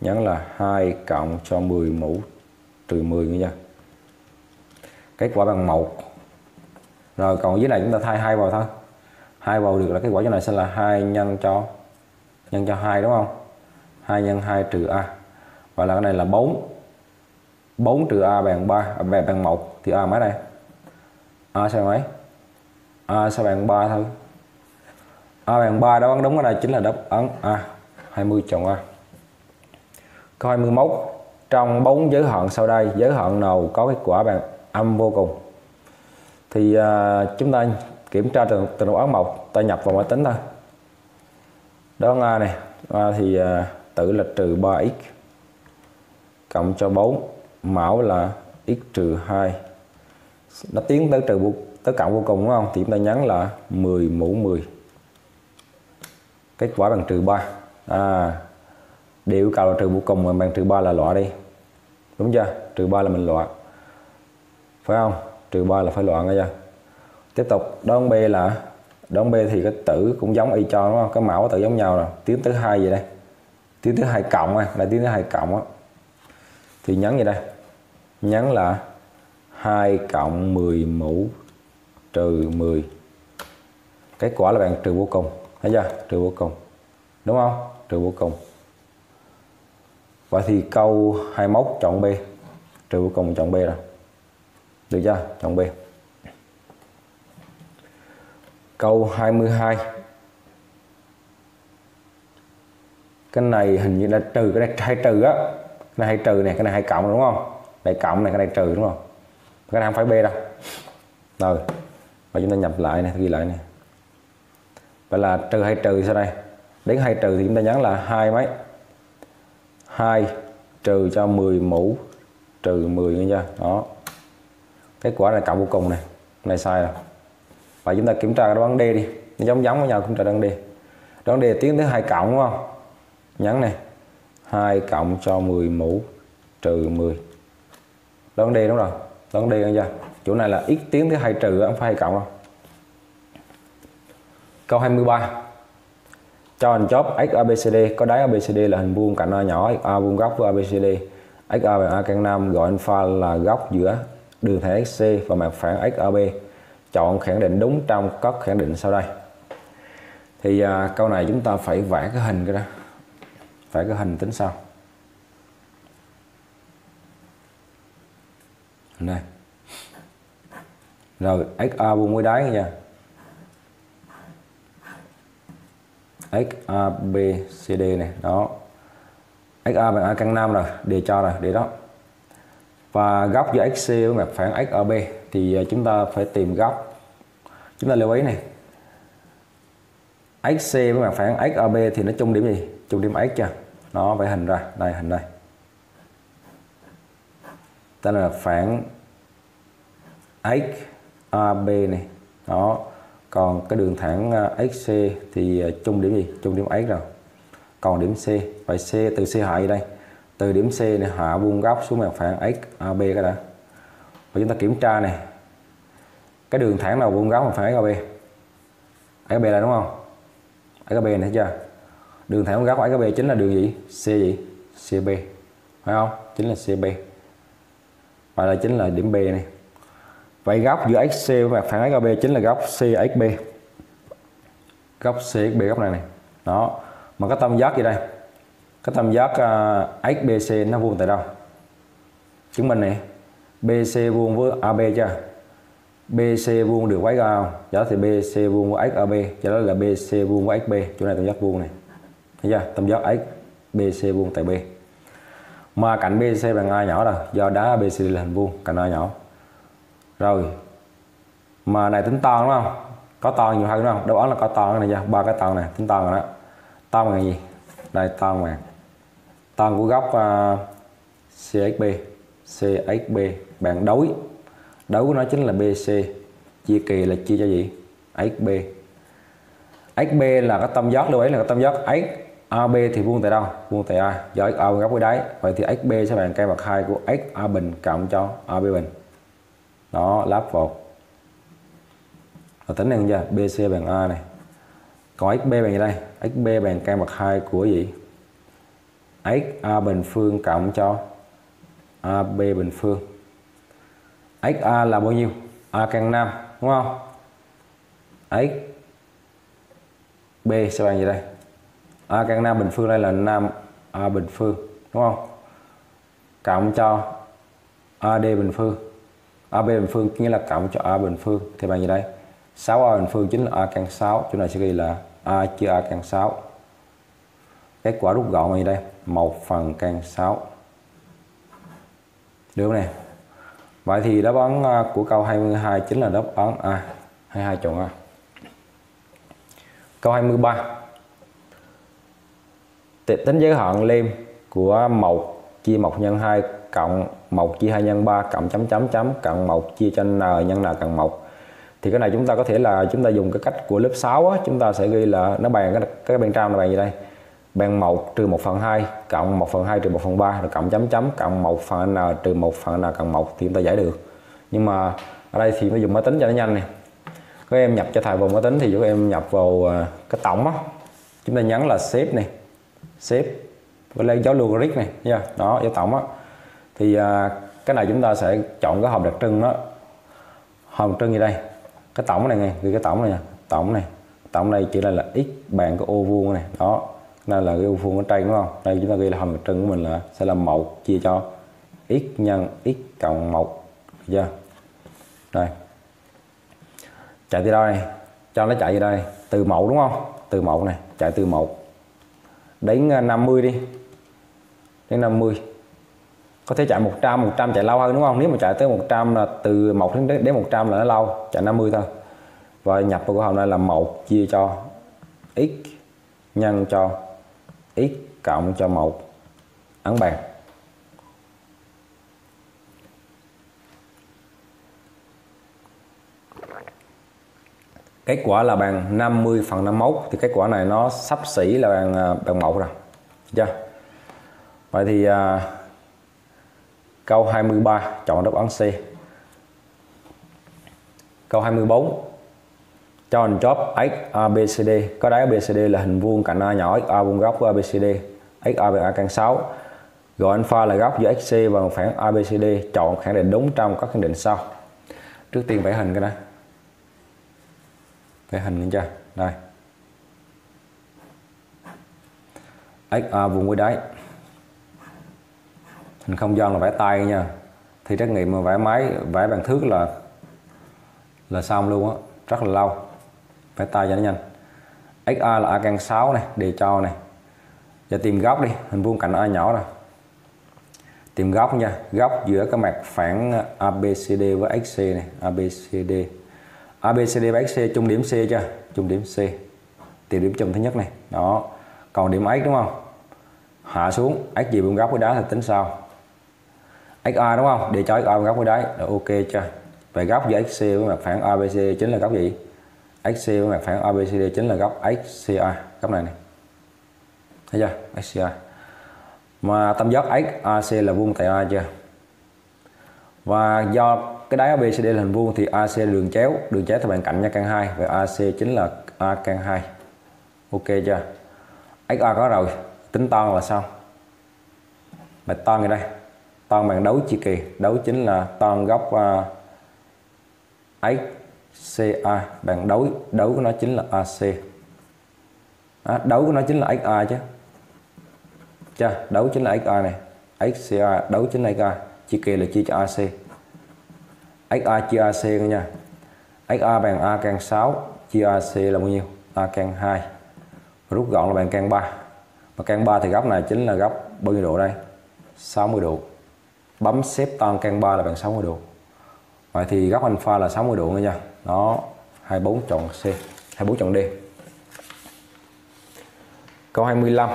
Nhắn là 2 cộng cho 10 mũ trừ 10 nha kết quả bằng 1 rồi còn dưới này chúng ta thay hai vào thôi. Hai vào được là kết quả dưới này sẽ là 2 nhân cho nhân cho 2 đúng không? 2 nhân 2 trừ A. Và là cái này là 4 4 trừ A bằng 3 à, bằng, bằng 1 thì A mấy đây? A sẽ mấy? A sẽ bằng 3 thôi? A bằng 3 đáp án đúng cái này chính là đáp án A 20 chọn A. Câu 21 trong bốn giới hạn sau đây. Giới hạn nào có kết quả bằng âm vô cùng. Thì à, chúng ta kiểm tra từ từ đáp án một ta nhập vào máy tính thôi. Đó A này. A thì à, tử là trừ 3x cộng cho 4 mẫu là x trừ 2 nó tiến tới trừ tới cộng vô cùng đúng không? Thì chúng ta nhắn là 10 mũ 10 kết quả bằng trừ 3 à để yêu cầu là trừ vô cùng mà bằng trừ 3 là loại đi. Đúng chưa? Trừ 3 là mình loại phải không? Trừ 3 là phải loại nghe chưa? Tiếp tục, đón B là đón B thì cái tử cũng giống y cho đúng không? Cái mẫu tử giống nhau rồi. Tiến thứ hai vậy đây. Tiến thứ hai cộng này là tiến thứ hai cộng á. Thì nhấn vậy đây. Nhấn là 2 cộng 10 mũ trừ 10 kết quả là bạn trừ vô cùng. Thấy chưa? Trừ vô cùng. Đúng không? Trừ vô cùng vậy thì câu 21 chọn B. Trừ cuối cùng chọn B rồi. Được chưa? Chọn B. Câu 22 Cái này hình như là trừ Cái này hai trừ á. Cái này hai trừ này Cái này hai cộng đúng không? Này cộng này, Cái này trừ đúng không? Cái này không phải B đâu. Rồi Và chúng ta nhập lại này Ghi lại này Vậy là trừ hay trừ sau đây. Đến hai trừ thì chúng ta nhắn là hai mấy? 2 trừ cho 10 mũ, trừ 10 nghe chưa đó. Kết quả này cộng vô cùng này. Này sai rồi. Và chúng ta kiểm tra đoán D đi. Nó giống giống với nhau kiểm tra đoán D. Đoán D tiến tới hai cộng, đúng không? Nhắn này. 2 cộng cho 10 mũ, trừ 10 đoán D đúng rồi. Đoán D nghe chưa chỗ này là x tiến tới hai trừ không phải hai cộng không câu 23 cho hình chóp XABCD có đáy ABCD là hình vuông cạnh A nhỏ XA vuông góc với ABCD XA bằng A căn 5 gọi alpha là góc giữa đường thẳng XC và mặt phẳng XAB chọn khẳng định đúng trong các khẳng định sau đây. Thì à, câu này chúng ta phải vẽ cái hình cái đó. Vẽ cái hình tính sau. Đây. Rồi XA vuông với đáy nha. XA B, C, D này. Đó. XA bằng A căn 5 rồi. Để cho rồi. Để đó. Và góc giữa XC với mặt phẳng XAB thì à, chúng ta phải tìm góc. Chúng ta lưu ý này. XC với mặt phẳng XAB thì nó chung điểm gì? Chung điểm X chưa? Nó phải hình ra. Đây, hình đây. Ta là phản XAB này. Đó còn cái đường thẳng à, XC thì à, chung điểm gì? Chung điểm X rồi. Còn điểm C vậy C từ C hạ gì đây? Từ điểm C này hạ vuông góc xuống mặt phẳng XAB cái đã. Và chúng ta kiểm tra này. Cái đường thẳng nào vuông góc mặt phẳng XAB XAB là đúng không? XAB này thấy chưa? Đường thẳng vuông góc của XAB chính là đường gì? C gì? CB phải không? Chính là CB và là chính là điểm B này vậy góc giữa XC và phản phẳng AB chính là góc CXB góc CXB góc này này. Đó. Mà cái tam giác gì đây? Cái tam giác à, uh, XBC nó vuông tại đâu? Chứng minh này. BC vuông với AB chưa? BC vuông được với A không đó thì BC vuông với XAB cho đó là BC vuông với XB chỗ này tam giác vuông này. Thấy chưa? Tam giác XBC vuông tại B. Mà cạnh BC bằng A nhỏ rồi do đá BC là hình vuông cạnh A nhỏ rồi. Mà này tính to đúng không? Có to nhiều hơn đúng không? Đáp án là có to này ra ba cái to này tính to rồi đó. To bằng gì? Đây to bằng toàn của góc à, uh, CXB CXB bạn đối. Đối của nó chính là BC chia kỳ là chia cho gì? XB XB là cái tâm giác lưu ý là cái tâm giác X AB thì vuông tại đâu? Vuông tại A. Do XA góc với đáy. Vậy thì XB sẽ bằng cây bậc hai của XA bình cộng cho AB bình đó, lắp vào. Và tính này chưa? BC bằng A này. Còn XB bằng gì đây? XB bằng căn bậc hai của gì? X, a bình phương cộng cho ab bình phương. Xa là bao nhiêu? A căn 5 đúng không? X, b sẽ bằng gì đây? A căn 5 bình phương đây là 5 a bình phương, đúng không? Cộng cho ad bình phương ab bình phương, nghĩa là cộng cho a bình phương. Thì bằng gì đây? 6a bình phương chính là a căn 6 chỗ này sẽ ghi là a chia a căn 6 kết quả rút gọn như đây? 1 phần căn 6 được không nè? Vậy thì đáp án à, của câu 22 chính là đáp án A. 22 chọn A. Câu 23 tính giới hạn lim của 1 chia 1 nhân 2 cộng 1 chia 2 nhân 3 cộng chấm chấm chấm cộng 1 chia cho n nhân n cộng 1 thì cái này chúng ta có thể là chúng ta dùng cái cách của lớp 6 á, chúng ta sẽ ghi là nó bằng cái, cái bên trong là bằng gì đây? Bằng 1 trừ 1 phần 2 cộng 1 phần 2 trừ 1 phần 3 rồi cộng chấm chấm cộng 1 phần n trừ 1 phần n cộng 1 thì chúng ta giải được. Nhưng mà ở đây thì mới dùng máy tính cho nó nhanh này các em nhập cho thầy vào máy tính thì các em nhập vào ờ, cái tổng á. Chúng ta nhấn là xếp này xếp với lấy dấu logarit này nha. Đó dấu tổng á thì à, cái này chúng ta sẽ chọn cái hộp đặc trưng đó. Hộp đặc trưng như đây? Cái tổng này nghe cái tổng này tổng này tổng này chỉ là là x bằng cái ô vuông này. Đó nên là cái ô vuông ở trên đúng không? Đây chúng ta ghi là hàm đặc trưng của mình là sẽ là một chia cho x nhân x cộng một chưa? Đây. Chạy từ đâu này cho nó chạy từ đây. Từ mẫu đúng không? Từ mẫu này chạy từ một đến à, 50 đi. Đến 50 có thể chạy 100 100 chạy lâu hơn đúng không? Nếu mà chạy tới 100 là từ 1 đến đến 100 là nó lâu chạy 50 thôi. Và nhập vào của hỏi này là 1 chia cho x nhân cho x cộng cho 1 ấn bàn. Kết quả là bằng 50 phần 51 thì kết quả này nó sắp xỉ là bằng à, bằng một rồi. Chưa? Vậy thì à, câu 23 chọn đáp án C. Câu 24 cho hình chóp x abcd có đáy abcd là hình vuông cạnh a nhỏ, x, a, vuông góc với abcd x, a bằng a căn 6 gọi alpha là góc giữa xc và phản abcd chọn khẳng định đúng trong các khẳng định sau. Trước tiên vẽ hình cái này. Vẽ hình lên chưa? Đây. XA vuông với đáy hình không gian là vẽ tay nha. Thì trắc nghiệm mà vẽ máy, vẽ bằng thước là là xong luôn á. Rất là lâu. Vẽ tay cho nó nhanh. XA là A căn 6 này, đề cho này. Giờ tìm góc đi, hình vuông cạnh A nhỏ rồi tìm góc nha. Góc giữa cái mặt phẳng ABCD với XC này. ABCD ABCD và XC chung điểm C chưa? Chung điểm C. Tìm điểm chung thứ nhất này. Đó. Còn điểm X đúng không? Hạ xuống. X gì vuông góc với đá thì tính sau XA đúng không? Để cho XA góc với đáy là ok chưa? Vậy góc giữa XC với mặt phẳng ABC chính là góc gì? XC với mặt phẳng ABCD chính là góc XCA góc này này thấy chưa? XCA mà tâm giác XAC là vuông tại A chưa? Và do cái đáy ABCD là hình vuông thì AC là đường chéo. Đường chéo theo bàn cạnh nha, căn 2 và AC chính là A căn 2 ok chưa? XA có rồi. Tính toán là xong bài toán rồi đây toán bằng đấu chia kỳ. Đấu chính là toán góc à, uh, XCA bằng đấu đấu của nó chính là AC à, đấu của nó chính là XA chứ. Chưa đấu chính là XA này. XCA đấu chính là XA chia kỳ là chia cho AC XA chia AC nha. XA bằng A càng 6 chia AC là bao nhiêu? A càng 2 rút gọn là bằng càng 3 và càng 3 thì góc này chính là góc bao nhiêu độ đây? 60 độ bấm xếp tan căn 3 là bằng 60 độ. Vậy thì góc alpha là 60 độ nữa nha. Đó 24 chọn C 24 chọn D. Câu 25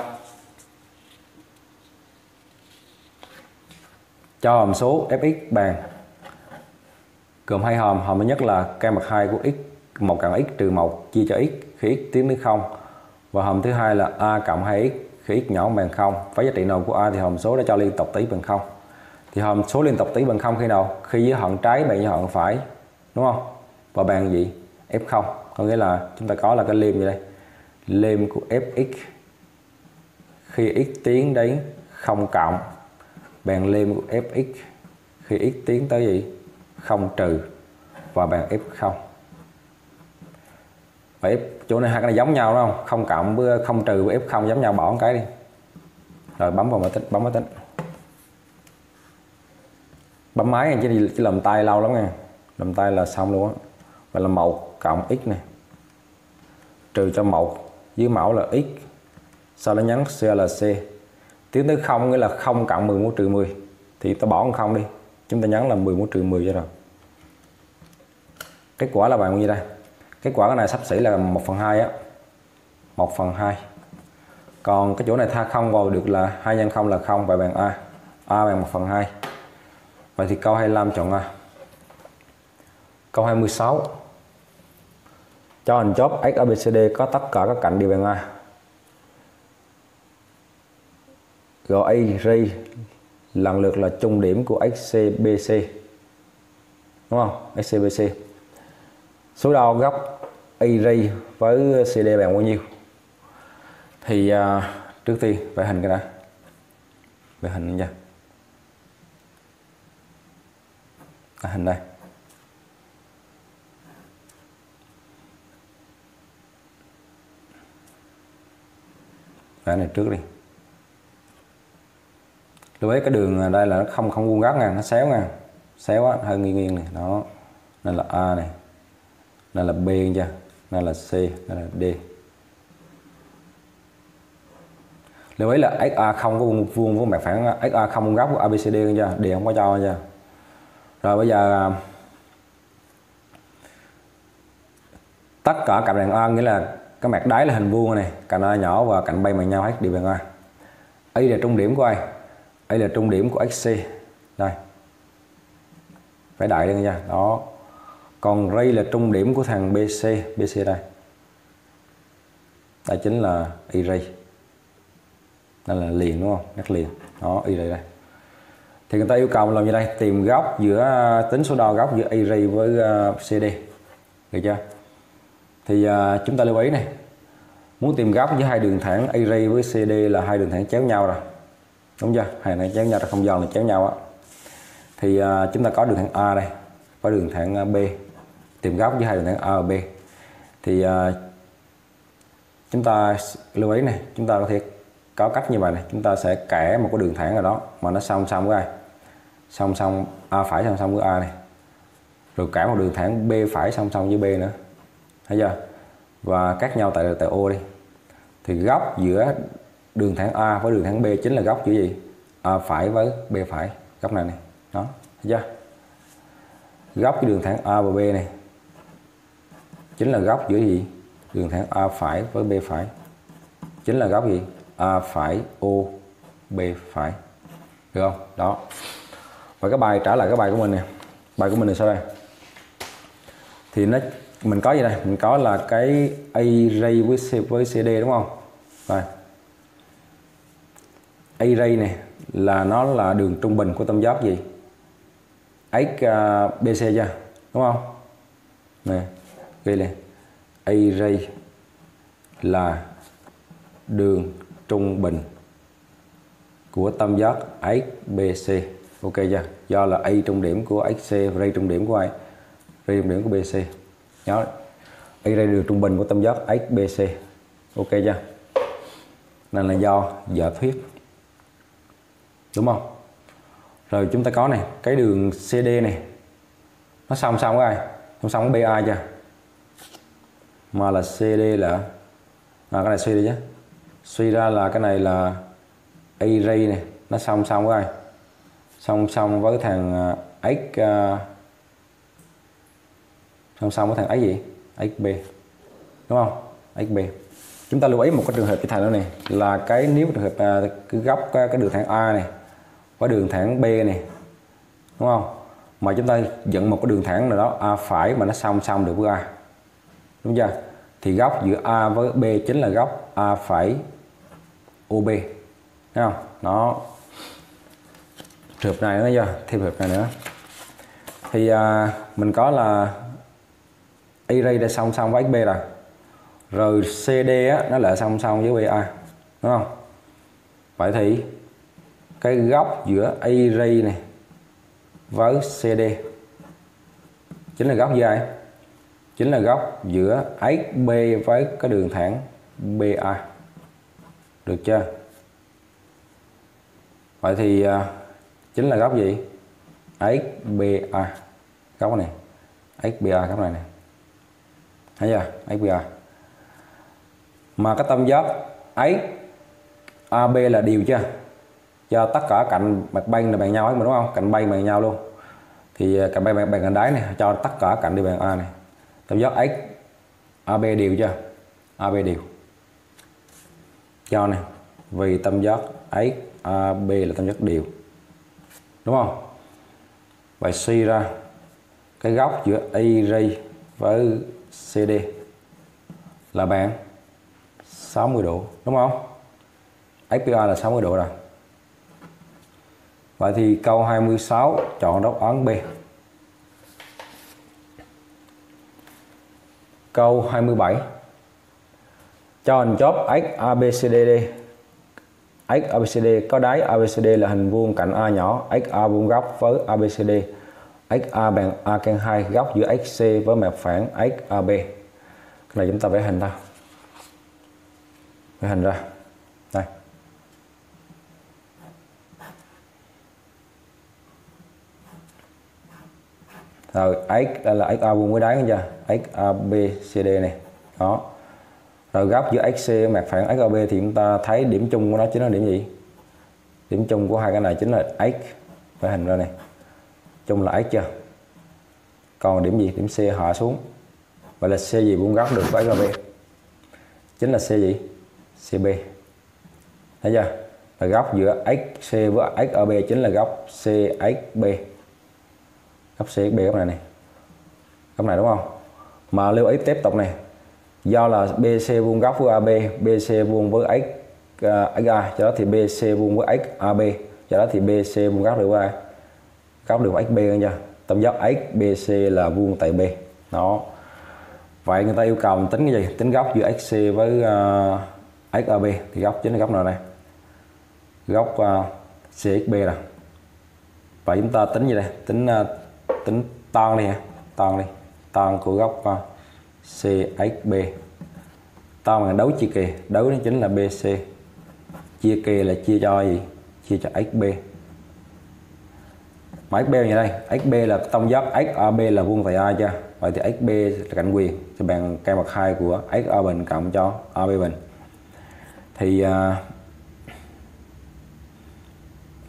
cho hàm số fx bằng gồm hai hàm hàm thứ nhất là căn bậc 2 của x, một cộng x trừ 1 chia cho x, khi x tiến đến 0 và hàm thứ hai là a cộng 2x khi x nhỏ bằng 0 với giá trị nào của a thì hàm số đã cho liên tục tỷ bằng 0 thì hòm số liên tục tỷ bằng không khi nào? Khi với hận trái bằng với hận phải, đúng không? Và bằng gì? F0 có nghĩa là chúng ta có là cái lim như đây? Lim của fx. Khi x tiến đến 0 cộng bằng lim của fx. Khi x tiến tới gì? Không trừ. Và bằng f0 và f, chỗ này hai cái này giống nhau, đúng không? Không cộng với, không trừ với f0 giống nhau, bỏ một cái đi. Rồi bấm vào máy tính, bấm máy tính bấm máy chứ đi chỉ làm tay lâu lắm nha. Làm tay là xong luôn á. Và là một cộng x này trừ cho một dưới mẫu là x. Sau đó nhấn CLC tiến tới không nghĩa là không cộng 10 mũ trừ 10 thì ta bỏ không đi. Chúng ta nhấn là 10 mũ trừ 10 cho rồi. Kết quả là bằng nhiêu đây? Kết quả cái này sắp xỉ là 1 phần 2 á. 1 phần 2 còn cái chỗ này tha không vào được là 2 nhân 0 là 0 và bằng A. A bằng 1 phần 2 vậy thì câu 25 chọn A. Câu 26 cho hình chóp XABCD có tất cả các cạnh đều bằng A. Gọi A R lần lượt là trung điểm của XCBC đúng không? XCBC số đo góc AR với CD bằng bao nhiêu? Thì uh, trước tiên vẽ hình cái đã. Vẽ hình nha. Vẽ hình đây. Vẽ này trước đi. Lưu ý cái đường đây là nó không không vuông góc nha nó xéo nha xéo á, hơi nghiêng nghiêng này đó. Nên là a này. Nên là b nha. Nên là c, nên là d. Lưu ý là XA không có vuông vuông với mặt phẳng XA không vuông góc của ABCD nha. D không có cho nha rồi bây giờ à, tất cả cạnh đàn A nghĩa là cái mặt đáy là hình vuông này cạnh A nhỏ và cạnh bay bằng nhau hết đều bằng A ấy là trung điểm của ai? Ấy là trung điểm của XC đây phải đại lên nha. Đó. Còn ray là trung điểm của thằng BC BC đây. Đây chính là y ray đây là liền, đúng không? Nhắc liền. Đó y ray đây thì người ta yêu cầu làm như đây? Tìm góc giữa à, tính số đo góc giữa AR với à, CD được chưa? Thì uh, chúng ta lưu ý này. Muốn tìm góc giữa hai đường thẳng AR với CD là hai đường thẳng chéo nhau rồi. Đúng chưa? Hai này chéo nhau là không giòn là chéo nhau á. Thì uh, chúng ta có đường thẳng A đây có đường thẳng B. Tìm góc giữa hai đường thẳng A và B. Thì uh, chúng ta lưu ý này chúng ta có thể có cách như vậy này. Chúng ta sẽ kẻ một cái đường thẳng ở đó mà nó song song với ai? Song song, a phải song song với a này. Rồi cả một đường thẳng b phải song song với b nữa. Thấy chưa? Và cắt nhau tại tại o đi. Thì góc giữa đường thẳng a với đường thẳng b chính là góc giữa gì? A phải với b phải. Góc này này. Đó. Thấy chưa? Góc cái đường thẳng a và b này chính là góc giữa gì? Đường thẳng a phải với b phải. Chính là góc gì? A phải o b phải. Được không? Đó và cái bài trả lại cái bài của mình nè. Bài của mình là sao đây? Thì nó mình có gì đây? Mình có là cái a ray với C, với cd đúng không? Rồi a ray này là nó là đường trung bình của tam giác gì? X à, uh, bc chưa? Đúng không? Nè ghi này a ray là đường trung bình của tam giác XBC ok chưa? Do là A trung điểm của XC và ray trung điểm của ai ray trung điểm của BC nhớ. A ray đường trung bình của tam giác XBC ok chưa? Nên là do giả thuyết. Đúng không? Rồi chúng ta có này cái đường CD này. Nó song song với ai? Song song với BA chưa? Mà là CD là à, cái này suy đi chứ. Suy ra là cái này là A ray này. Nó song song với ai? Song song với thằng à, x à, uh, song song với thằng x gì? Xb đúng không? Xb chúng ta lưu ý một cái trường hợp cái thằng đó này là cái nếu trường hợp cứ cái góc cái, cái đường thẳng a này với đường thẳng b này đúng không? Mà chúng ta dựng một cái đường thẳng nào đó a phải mà nó song song được với a. Đúng chưa? Thì góc giữa a với b chính là góc a phải ob thấy không? Nó trường hợp này nữa chưa thêm trường hợp này nữa. Thì à, mình có là array ray đã song song với xb rồi. Rồi cd á, nó lại song song với ba đúng không? Vậy thì cái góc giữa array ray này với cd chính là góc gì ai? Chính là góc giữa xb với cái đường thẳng ba được chưa? Vậy thì à, chính là góc gì? Xba góc này. Xba góc này này thấy chưa? Xba mà cái tâm giác ấy ab là đều chưa? Cho tất cả cạnh mặt bay là bằng nhau ấy mà đúng không? Cạnh bay bằng nhau luôn. Thì à, cạnh bay bằng, bằng cạnh đáy này cho tất cả cạnh đều bằng a này. Tâm giác x ab đều chưa? Ab đều cho này. Vì tâm giác x ab là tâm giác đều đúng không? Vậy suy ra, cái góc giữa AR ray với CD là bằng 60 độ, đúng không? FPA là 60 độ rồi. Vậy thì câu 26 chọn đáp án B. Câu 27 cho hình chóp XABCDD x ABCD có đáy ABCD là hình vuông cạnh A nhỏ XA vuông góc với ABCD XA bằng A căn 2 góc giữa XC với mặt phẳng XAB cái này chúng ta vẽ hình ra. vẽ hình ra. Đây. Rồi, x đây là XA vuông với đáy chưa XABCD này. Đó rồi góc giữa XC mặt phẳng XAB thì chúng ta thấy điểm chung của nó chính là điểm gì? Điểm chung của hai cái này chính là X phải hình ra này. Chung là X chưa? Còn điểm gì? Điểm C hạ xuống. Vậy là C gì vuông góc được với XAB chính là C gì? CB thấy chưa? Là góc giữa XC với XAB chính là góc CXB góc CXB góc này này. Góc này đúng không? Mà lưu ý tiếp tục này do là BC vuông góc với AB BC vuông với X à, uh, XA cho đó thì BC vuông với XAB cho đó thì BC vuông góc được với góc được với XB nha tam giác XBC là vuông tại B. Đó. Vậy người ta yêu cầu mình tính cái gì? Tính góc giữa XC với à, uh, XAB thì góc chính là góc nào đây? Góc à, uh, CXB nè. Vậy chúng ta tính gì đây? Tính uh, tính tan đi hả tan đi. Tan của góc uh, CXB to bằng đấu chia kề đấu đó chính là BC chia kề là chia cho gì? Chia cho XB mà XB như đây. XB là tông giáp XAB là vuông tại A chưa vậy thì XB là cạnh quyền. Thì bằng căn bậc 2 của XA bình cộng cho AB bình. Thì à,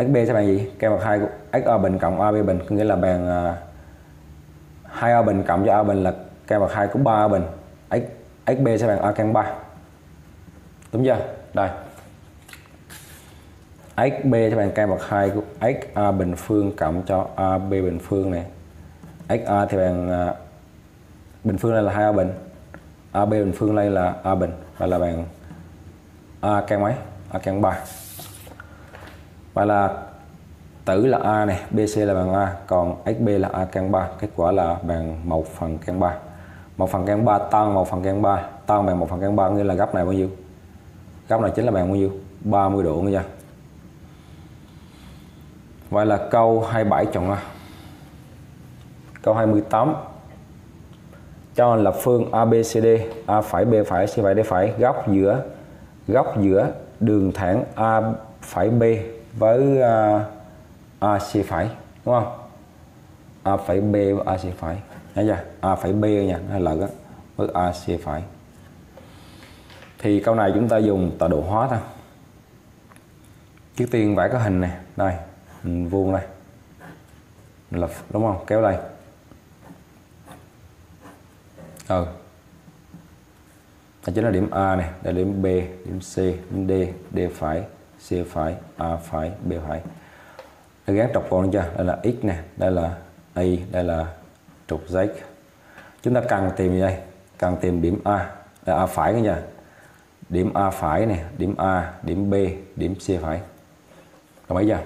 uh, XB sẽ bằng gì? Căn bậc 2 của XA bình cộng AB bình. Có nghĩa là bằng uh, à, 2A bình cộng cho A bình là căn bậc 2 có 3 bình. X, XB sẽ bằng A căn 3 đúng chưa? Đây. XB sẽ bằng căn bậc 2 của XA bình phương cộng cho AB bình phương này. XA thì bằng uh, à, bình phương đây là 2A bình. AB bình phương đây là A bình và là bằng A căn mấy? A căn 3 và là tử là A này BC là bằng A còn XB là A căn 3 kết quả là bằng 1 phần căn 3 1 phần căn 3 tăng 1 phần căn 3 tăng bằng 1 phần căn 3 nghĩa là góc này bao nhiêu? Góc này chính là bằng bao nhiêu? 30 độ nha Vậy là câu 27 chọn A. Câu 28 cho lập phương ABCD A phải B phải C phải D phải. Góc giữa góc giữa đường thẳng A phải B với à, uh, AC phải. Đúng không? A phải B với AC phải nhớ chưa? A phải B nha hay là đó a, c phải. Thì câu này chúng ta dùng tọa độ hóa thôi. Trước tiên vẽ cái hình này đây, hình vuông đây. Là đúng không? Kéo đây. Ừ. Đây chính là điểm A này đây là điểm B, điểm C, điểm D D phải, C phải, A phải, B phải. Đây gắn trục vào chưa? Đây là X nè, đây là A đây là trục Z chúng ta cần tìm gì đây? Cần tìm điểm A. Là A phải nha điểm A phải này, điểm A điểm B điểm C phải. Đồng ý chưa?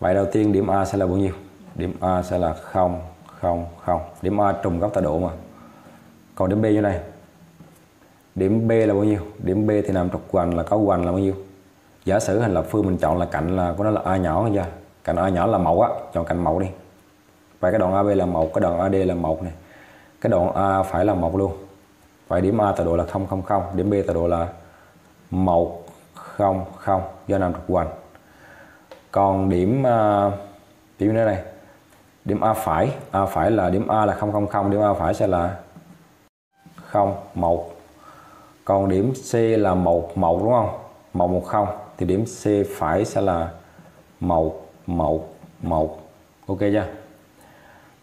Vậy đầu tiên điểm A sẽ là bao nhiêu? Điểm A sẽ là 0 0 0 điểm A trùng góc tọa độ mà. Còn điểm B như này. Điểm B là bao nhiêu? Điểm B thì nằm trục hoành là có hoành là bao nhiêu? Giả sử hình lập phương mình chọn là cạnh là của nó là A nhỏ chưa cạnh A nhỏ là mẫu á. Chọn cạnh mẫu đi vậy cái đoạn AB là một cái đoạn AD là một này cái đoạn A phải là một luôn. Vậy điểm A tọa độ là 000 điểm B tọa độ là 100 do nằm trục hoành. Còn điểm uh, điểm nữa này. Điểm A phải A phải là điểm A là 000 điểm A phải sẽ là 0 1 còn điểm C là 1 1 đúng không? 1 1 0 thì điểm C phải sẽ là 1 1 1 ok chưa?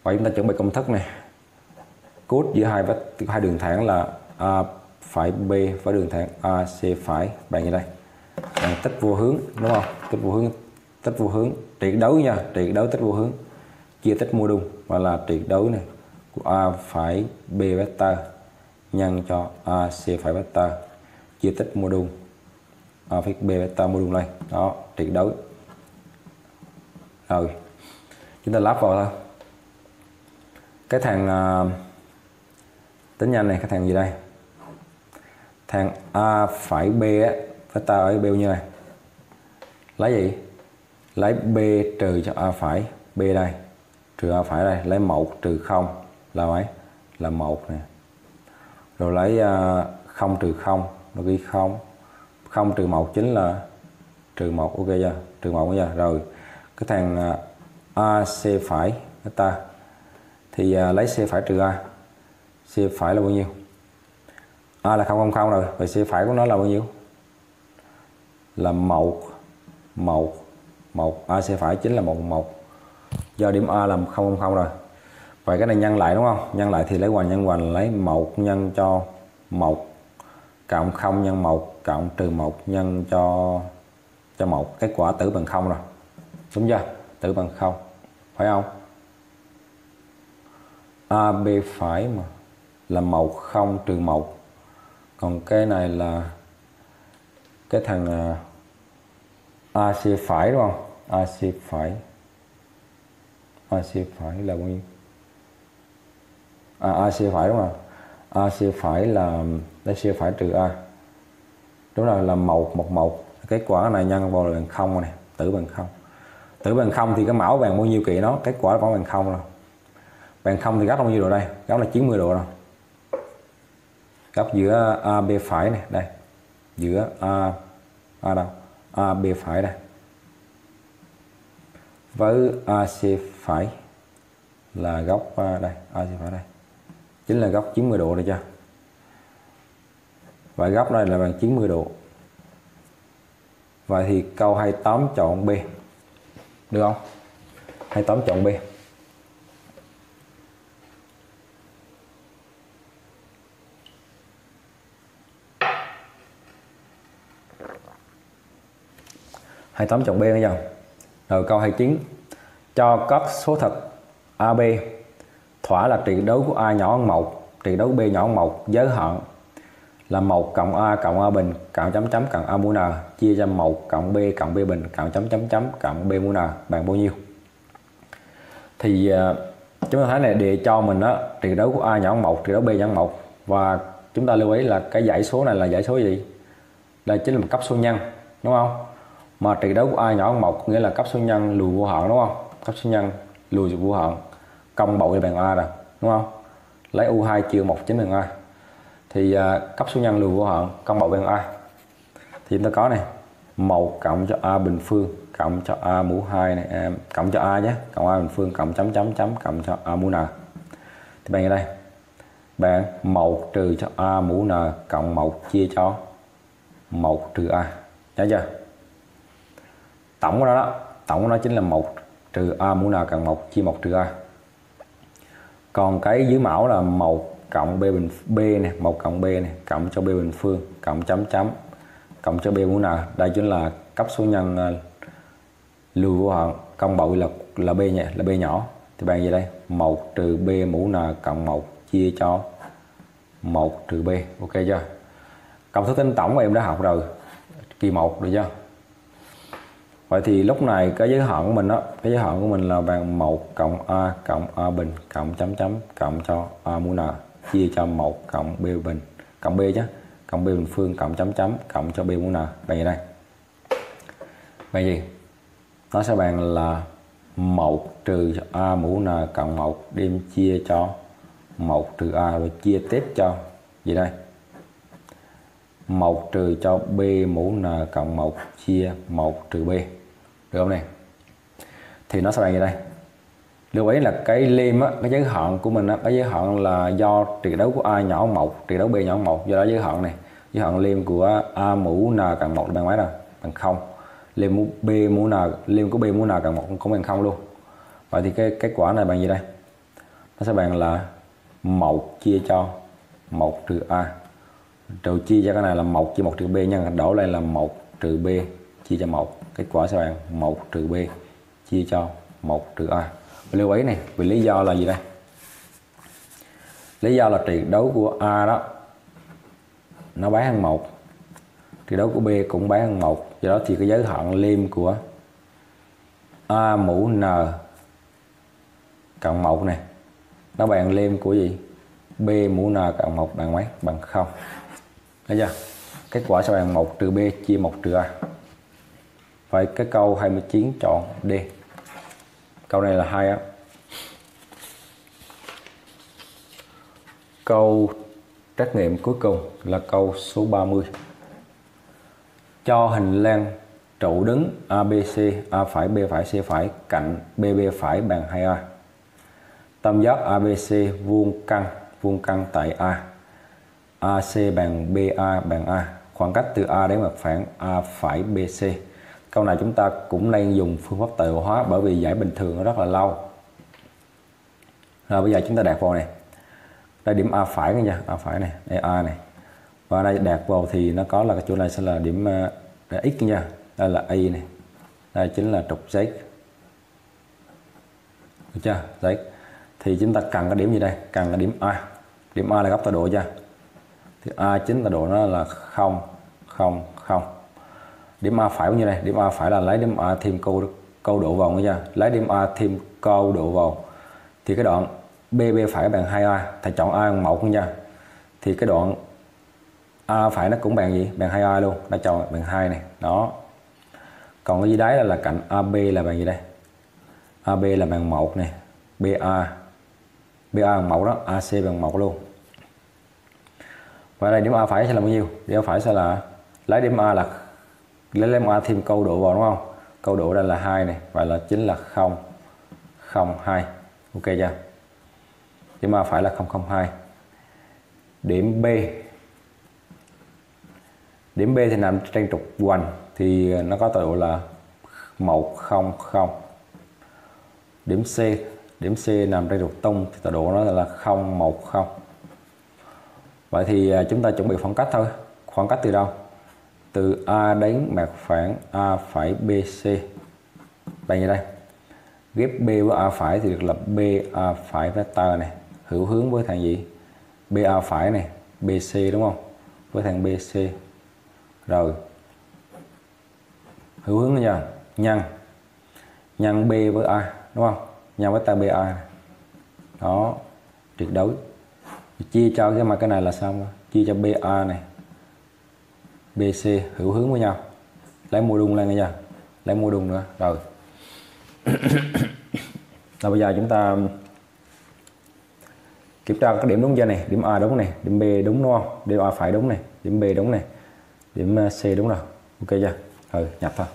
Và chúng ta chuẩn bị công thức này. Cốt giữa hai vách, hai đường thẳng là A phải B với đường thẳng AC phải bạn như đây. Bằng tích vô hướng, đúng không? Tích vô hướng tích vô hướng. Tuyệt đối nha tuyệt đối tích vô hướng. Chia tích mô đun và là tuyệt đối này, của A phải B vector nhân cho AC phải vector. Chia tích mô đun, A phải B vector mô đun này đó tuyệt đối rồi, chúng ta lắp vào thôi cái thằng uh, tính nhanh này cái thằng gì đây? Thằng A phải B á ta ở b như này. Lấy gì? Lấy B trừ cho A phải B đây. Trừ A phải đây lấy 1 trừ không là mấy? Là một nè. Rồi lấy ờ, uh, 0 trừ 0 nó ghi 0 0 trừ 1 chính là trừ 1 ok chưa? Trừ 1 giờ rồi. Cái thằng ờ, uh, AC phải ta thì uh, lấy C phải trừ A. C phải là bao nhiêu? A là 000 rồi. Vậy C phải của nó là bao nhiêu? Là 1 1 1 A C phải chính là 1 1 do điểm A là 000 rồi. Vậy cái này nhân lại đúng không? Nhân lại thì lấy hoành nhân hoành lấy 1 nhân cho 1 cộng 0 nhân 1 cộng trừ 1 nhân cho cho 1 kết quả tử bằng 0 rồi. Đúng chưa? Tử bằng 0 phải không? AB phải mà. Là màu 0 trừ 1 còn cái này là cái thằng à, AC phải đúng không? AC phải. AC phải là bao nhiêu à, AC phải đúng không? AC phải là AC phải trừ A. Đúng rồi là màu một màu. Kết quả này nhân vào là bằng không này tử bằng không. Tử bằng không thì cái mẫu bằng bao nhiêu kỳ nó kết quả có bằng không rồi bằng không thì góc bao nhiêu độ đây? Góc là 90 độ rồi. Góc giữa AB phải này, đây. Giữa A A đâu? AB phải đây. Với AC phải là góc đây AC phải đây. Chính là góc 90 độ đây chưa vậy góc này là bằng 90 độ. Vậy thì câu 28 chọn B. Được không? 28 chọn B. hai tám chọn B nghe chưa? Rồi câu 29 cho các số thật AB thỏa là trị đối của A nhỏ hơn 1 trị đối của B nhỏ hơn 1 giới hạn là 1 cộng A cộng A bình cộng chấm chấm cộng A mũ N chia cho 1 cộng B cộng B bình cộng chấm chấm chấm cộng B mũ N bằng bao nhiêu? Thì uh, chúng ta thấy này đề cho mình đó trị đối của A nhỏ hơn 1 trị đối B nhỏ hơn 1 và chúng ta lưu ý là cái dãy số này là dãy số gì? Đây chính là một cấp số nhân đúng không? Mà trị đấu của A nhỏ hơn một nghĩa là cấp số nhân lùi vô hạn đúng không? Cấp số nhân lùi vô hạn công bội bằng A rồi đúng không? Lấy U2 chia 1 chính bằng A. Thì uh, cấp số nhân lùi vô hạn công bội bằng A. Thì chúng ta có này 1 cộng cho A bình phương cộng cho A mũ 2 này à, cộng cho A nhé cộng A bình phương cộng chấm chấm chấm cộng cho A mũ N. Thì bằng ở đây bạn 1 trừ cho A mũ N cộng 1 chia cho 1 trừ A. Nhớ chưa? Tổng của nó đó, tổng của nó chính là một trừ a, mũ n cần một chia một trừ a. Còn cái dưới mẫu là một cộng b bình, b này một cộng b này cộng cho b bình phương, cộng chấm chấm, cộng cho b mũ n đây chính là cấp số nhân à, lưu vô hạn công bội là là b nhẹ là b nhỏ. Thì bạn gì đây, một trừ b mũ n cộng một, chia cho một trừ b. Ok chưa? Công thức tính tổng em đã học rồi, kỳ 1 được chưa? Vậy thì lúc này cái giới hạn của mình đó, cái giới hạn của mình là bằng 1 cộng A cộng A bình cộng chấm chấm cộng cho A mũ N chia cho 1 cộng B bình cộng B chứ cộng B bình phương cộng chấm chấm cộng cho B mũ N bằng gì đây? Bằng gì? Nó sẽ bằng là 1 trừ A mũ N cộng 1 đem chia cho 1 trừ A rồi chia tiếp cho gì đây? 1 trừ cho B mũ N cộng 1 chia 1 trừ B được không này thì nó sẽ bằng như đây. Lưu ý là cái lim á, cái giới hạn của mình á, cái giới hạn là do trị đấu của A nhỏ một trị đấu B nhỏ một do đó giới hạn này. Giới hạn lim của A mũ N càng một là bằng mấy nào? Bằng không. Lim B mũ N lim của B mũ N càng một cũng bằng không luôn. Vậy thì cái kết quả này bằng gì đây? Nó sẽ bằng là một chia cho một trừ A. Trừ chia cho cái này là một chia một trừ B nhân đổ lại là một trừ B chia cho một kết quả sẽ bằng 1 trừ b, chia cho 1 trừ a. Và lưu ý này, vì lý do là gì đây? Lý do là tuyệt đối của a đó, nó bán hơn 1 tuyệt đối của b cũng bán hơn 1 do đó thì cái giới hạn lim của a mũ n cộng 1 này, nó bằng lim của gì? B mũ n cộng 1 bằng mấy? Bằng 0 thấy chưa? Kết quả sẽ bằng 1 trừ b chia 1 trừ a. Vậy cái câu 29 chọn D. Câu này là hai á. Câu trắc nghiệm cuối cùng là câu số 30. Cho hình lan trụ đứng ABC, A phải, B phải, C phải, cạnh BB phải bằng 2A. Tam giác ABC vuông căn, vuông căn tại A. AC bằng BA bằng A. Khoảng cách từ A đến mặt phẳng A phải BC câu này chúng ta cũng nên dùng phương pháp tự hóa bởi vì giải bình thường nó rất là lâu. Rồi bây giờ chúng ta đạt vào này. Đây điểm A phải nha A phải này, đây A này. Và đây đạt vào thì nó có là cái chỗ này sẽ là điểm là X nha. Đây là Y này. Đây chính là trục Z. Được chưa? Z. Thì chúng ta cần cái điểm gì đây? Cần cái điểm A. Điểm A là góc tọa độ chưa thì A chính tọa độ nó là 0 0 0 điểm A phải như này? Điểm A phải là lấy điểm A thêm câu câu độ vào nha lấy điểm A thêm câu độ vào. Thì cái đoạn BB phải bằng 2A thầy chọn A bằng 1 nha thì cái đoạn A phải nó cũng bằng gì? Bằng 2A luôn. Đã chọn bằng 2 này. Đó. Còn cái gì đấy là, là cạnh AB là bằng gì đây? AB là bằng 1 này. BA BA bằng 1 đó. AC bằng 1 luôn. Và đây điểm A phải sẽ là bao nhiêu? Điểm A phải sẽ là lấy điểm A là lấy điểm A thêm câu độ vào, đúng không? Câu độ đây là hai này, và là chính là 0 0 2 ok chưa? Điểm A phải là 002 điểm B. Điểm B thì nằm trên trục hoành, thì nó có tọa độ là 100 điểm C điểm C nằm trên trục tung thì tọa độ nó là 010 vậy thì à, chúng ta chuẩn bị khoảng cách thôi. Khoảng cách từ đâu? Từ A đến mặt phẳng A phải BC đây như đây. Ghép B với A phải thì được lập BA phải vector này. Hữu hướng với thằng gì? BA phải này. BC đúng không? Với thằng BC rồi. Hữu hướng nha. Nhân. Nhân B với A, đúng không? Nhân với ta BA đó. Tuyệt đối. Chia cho cái mà cái này là xong chia cho BA này. BC hữu hướng với nhau. Lấy mô đun lên nha. Lấy mô đun nữa. Rồi. Rồi bây giờ chúng ta kiểm tra các điểm đúng chưa này? Điểm A đúng này, điểm B đúng đúng không? Điểm A phải đúng này, điểm B đúng này, điểm ờ, C đúng rồi. Ok chưa? Ừ nhập thôi.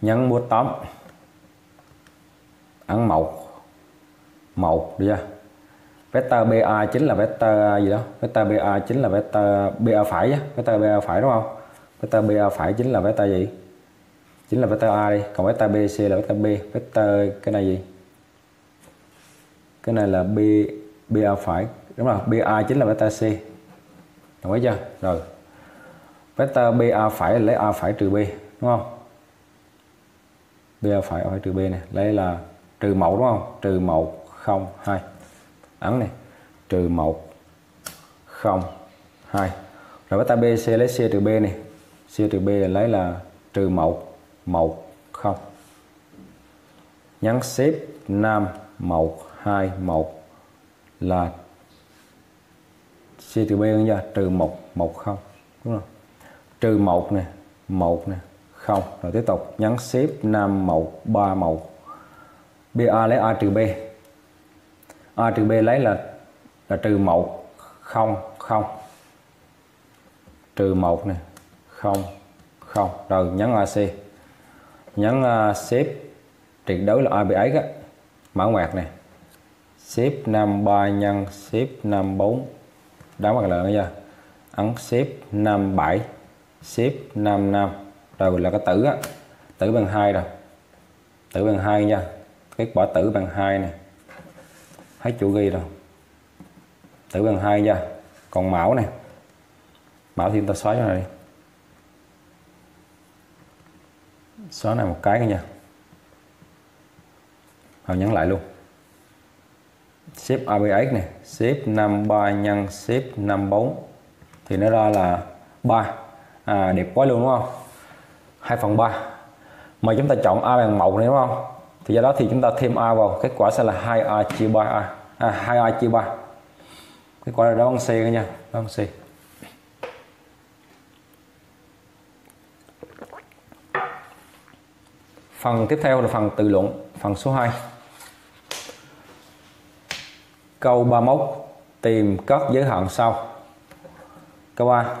Nhấn bút tóm. Ấn màu. màu, được chưa? Vector BA chính là vector à, gì đó? Vector BA chính là vector BA phải á. Vector BA phải đúng không? Vector BA phải chính là vector gì? Chính là vector A đi. Còn vector BC là vector B. Vector cái này gì? Cái này là B BA phải. Đúng rồi BA chính là vector C. Đồng ý chưa? Rồi. Vector BA phải lấy A phải trừ B, đúng không? BA phải, A phải trừ B này lấy là trừ mẫu đúng không? Trừ 1 0 2 ấn này, trừ 1 0 2 rồi vector BC lấy C trừ B này. C trừ B lấy là trừ 1 1 0 nhấn xếp 5 1 2 1 là C trừ B nha, trừ 1 1 0 đúng không? Trừ 1 nè 1 nè 0 rồi tiếp tục, nhấn xếp 5 1 3 1 BA lấy A trừ B. A trừ B lấy là là trừ 1 0 0 trừ 1 này 0 0 rồi nhấn AC nhấn uh, xếp. Tuyệt đối là ABX á. Mở ngoặc này xếp 53 nhân xếp 54 đóng mặt lượng nha. Ấn xếp 57 xếp 55 rồi là cái tử á. Tử bằng 2 rồi. Tử bằng 2 nha. Kết quả tử bằng 2 này hết chỗ ghi rồi. Tử bằng hai nha. Còn mão này mão thì chúng ta xóa cho này đi. Xóa này một cái nha. Rồi nhấn lại luôn. Xếp ABX này xếp 53 nhân xếp 54 thì nó ra là 3 à, đẹp quá luôn đúng không? 2 phần 3 mà chúng ta chọn A bằng 1 này đúng không? Thì do đó thì chúng ta thêm A vào kết quả sẽ là 2A chia 3A à, 2A chia 3 kết quả là đáp án C nha đáp án C Phần tiếp theo là phần tự luận, phần số 2. Câu 31 tìm các giới hạn sau. Câu A.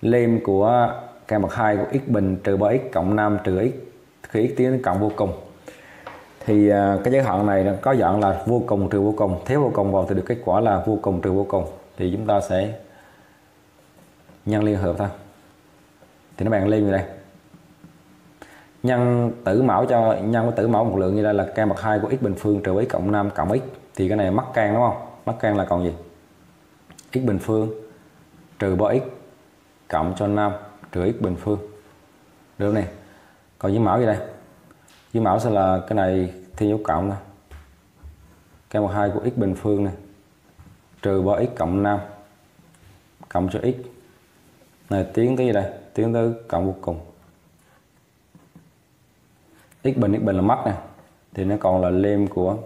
Lim của k bậc 2 của x bình trừ 3x cộng 5 trừ x khi x tiến đến cộng vô cùng. Thì à, cái giới hạn này có dạng là vô cùng trừ vô cùng, thiếu vô cùng vào thì được kết quả là vô cùng trừ vô cùng. Thì chúng ta sẽ nhân liên hợp thôi. Thì nó bằng lên như đây. Nhân tử mẫu cho nhân với tử mẫu một lượng như đây là căn bậc 2 của x bình phương trừ với cộng 5 cộng x. Thì cái này mắc can đúng không? Mắc can là còn gì? X bình phương trừ 3x cộng cho 5 trừ x bình phương. Được này còn dưới mẫu gì đây? Dưới mẫu sẽ là cái này thi dấu cộng nè. Căn bậc 2 của x bình phương này trừ 3x cộng 5 cộng cho x. Này, tiến tới gì đây? Tiến tới cộng vô cùng. X bình x bình là mất nè. Thì nó còn là lem của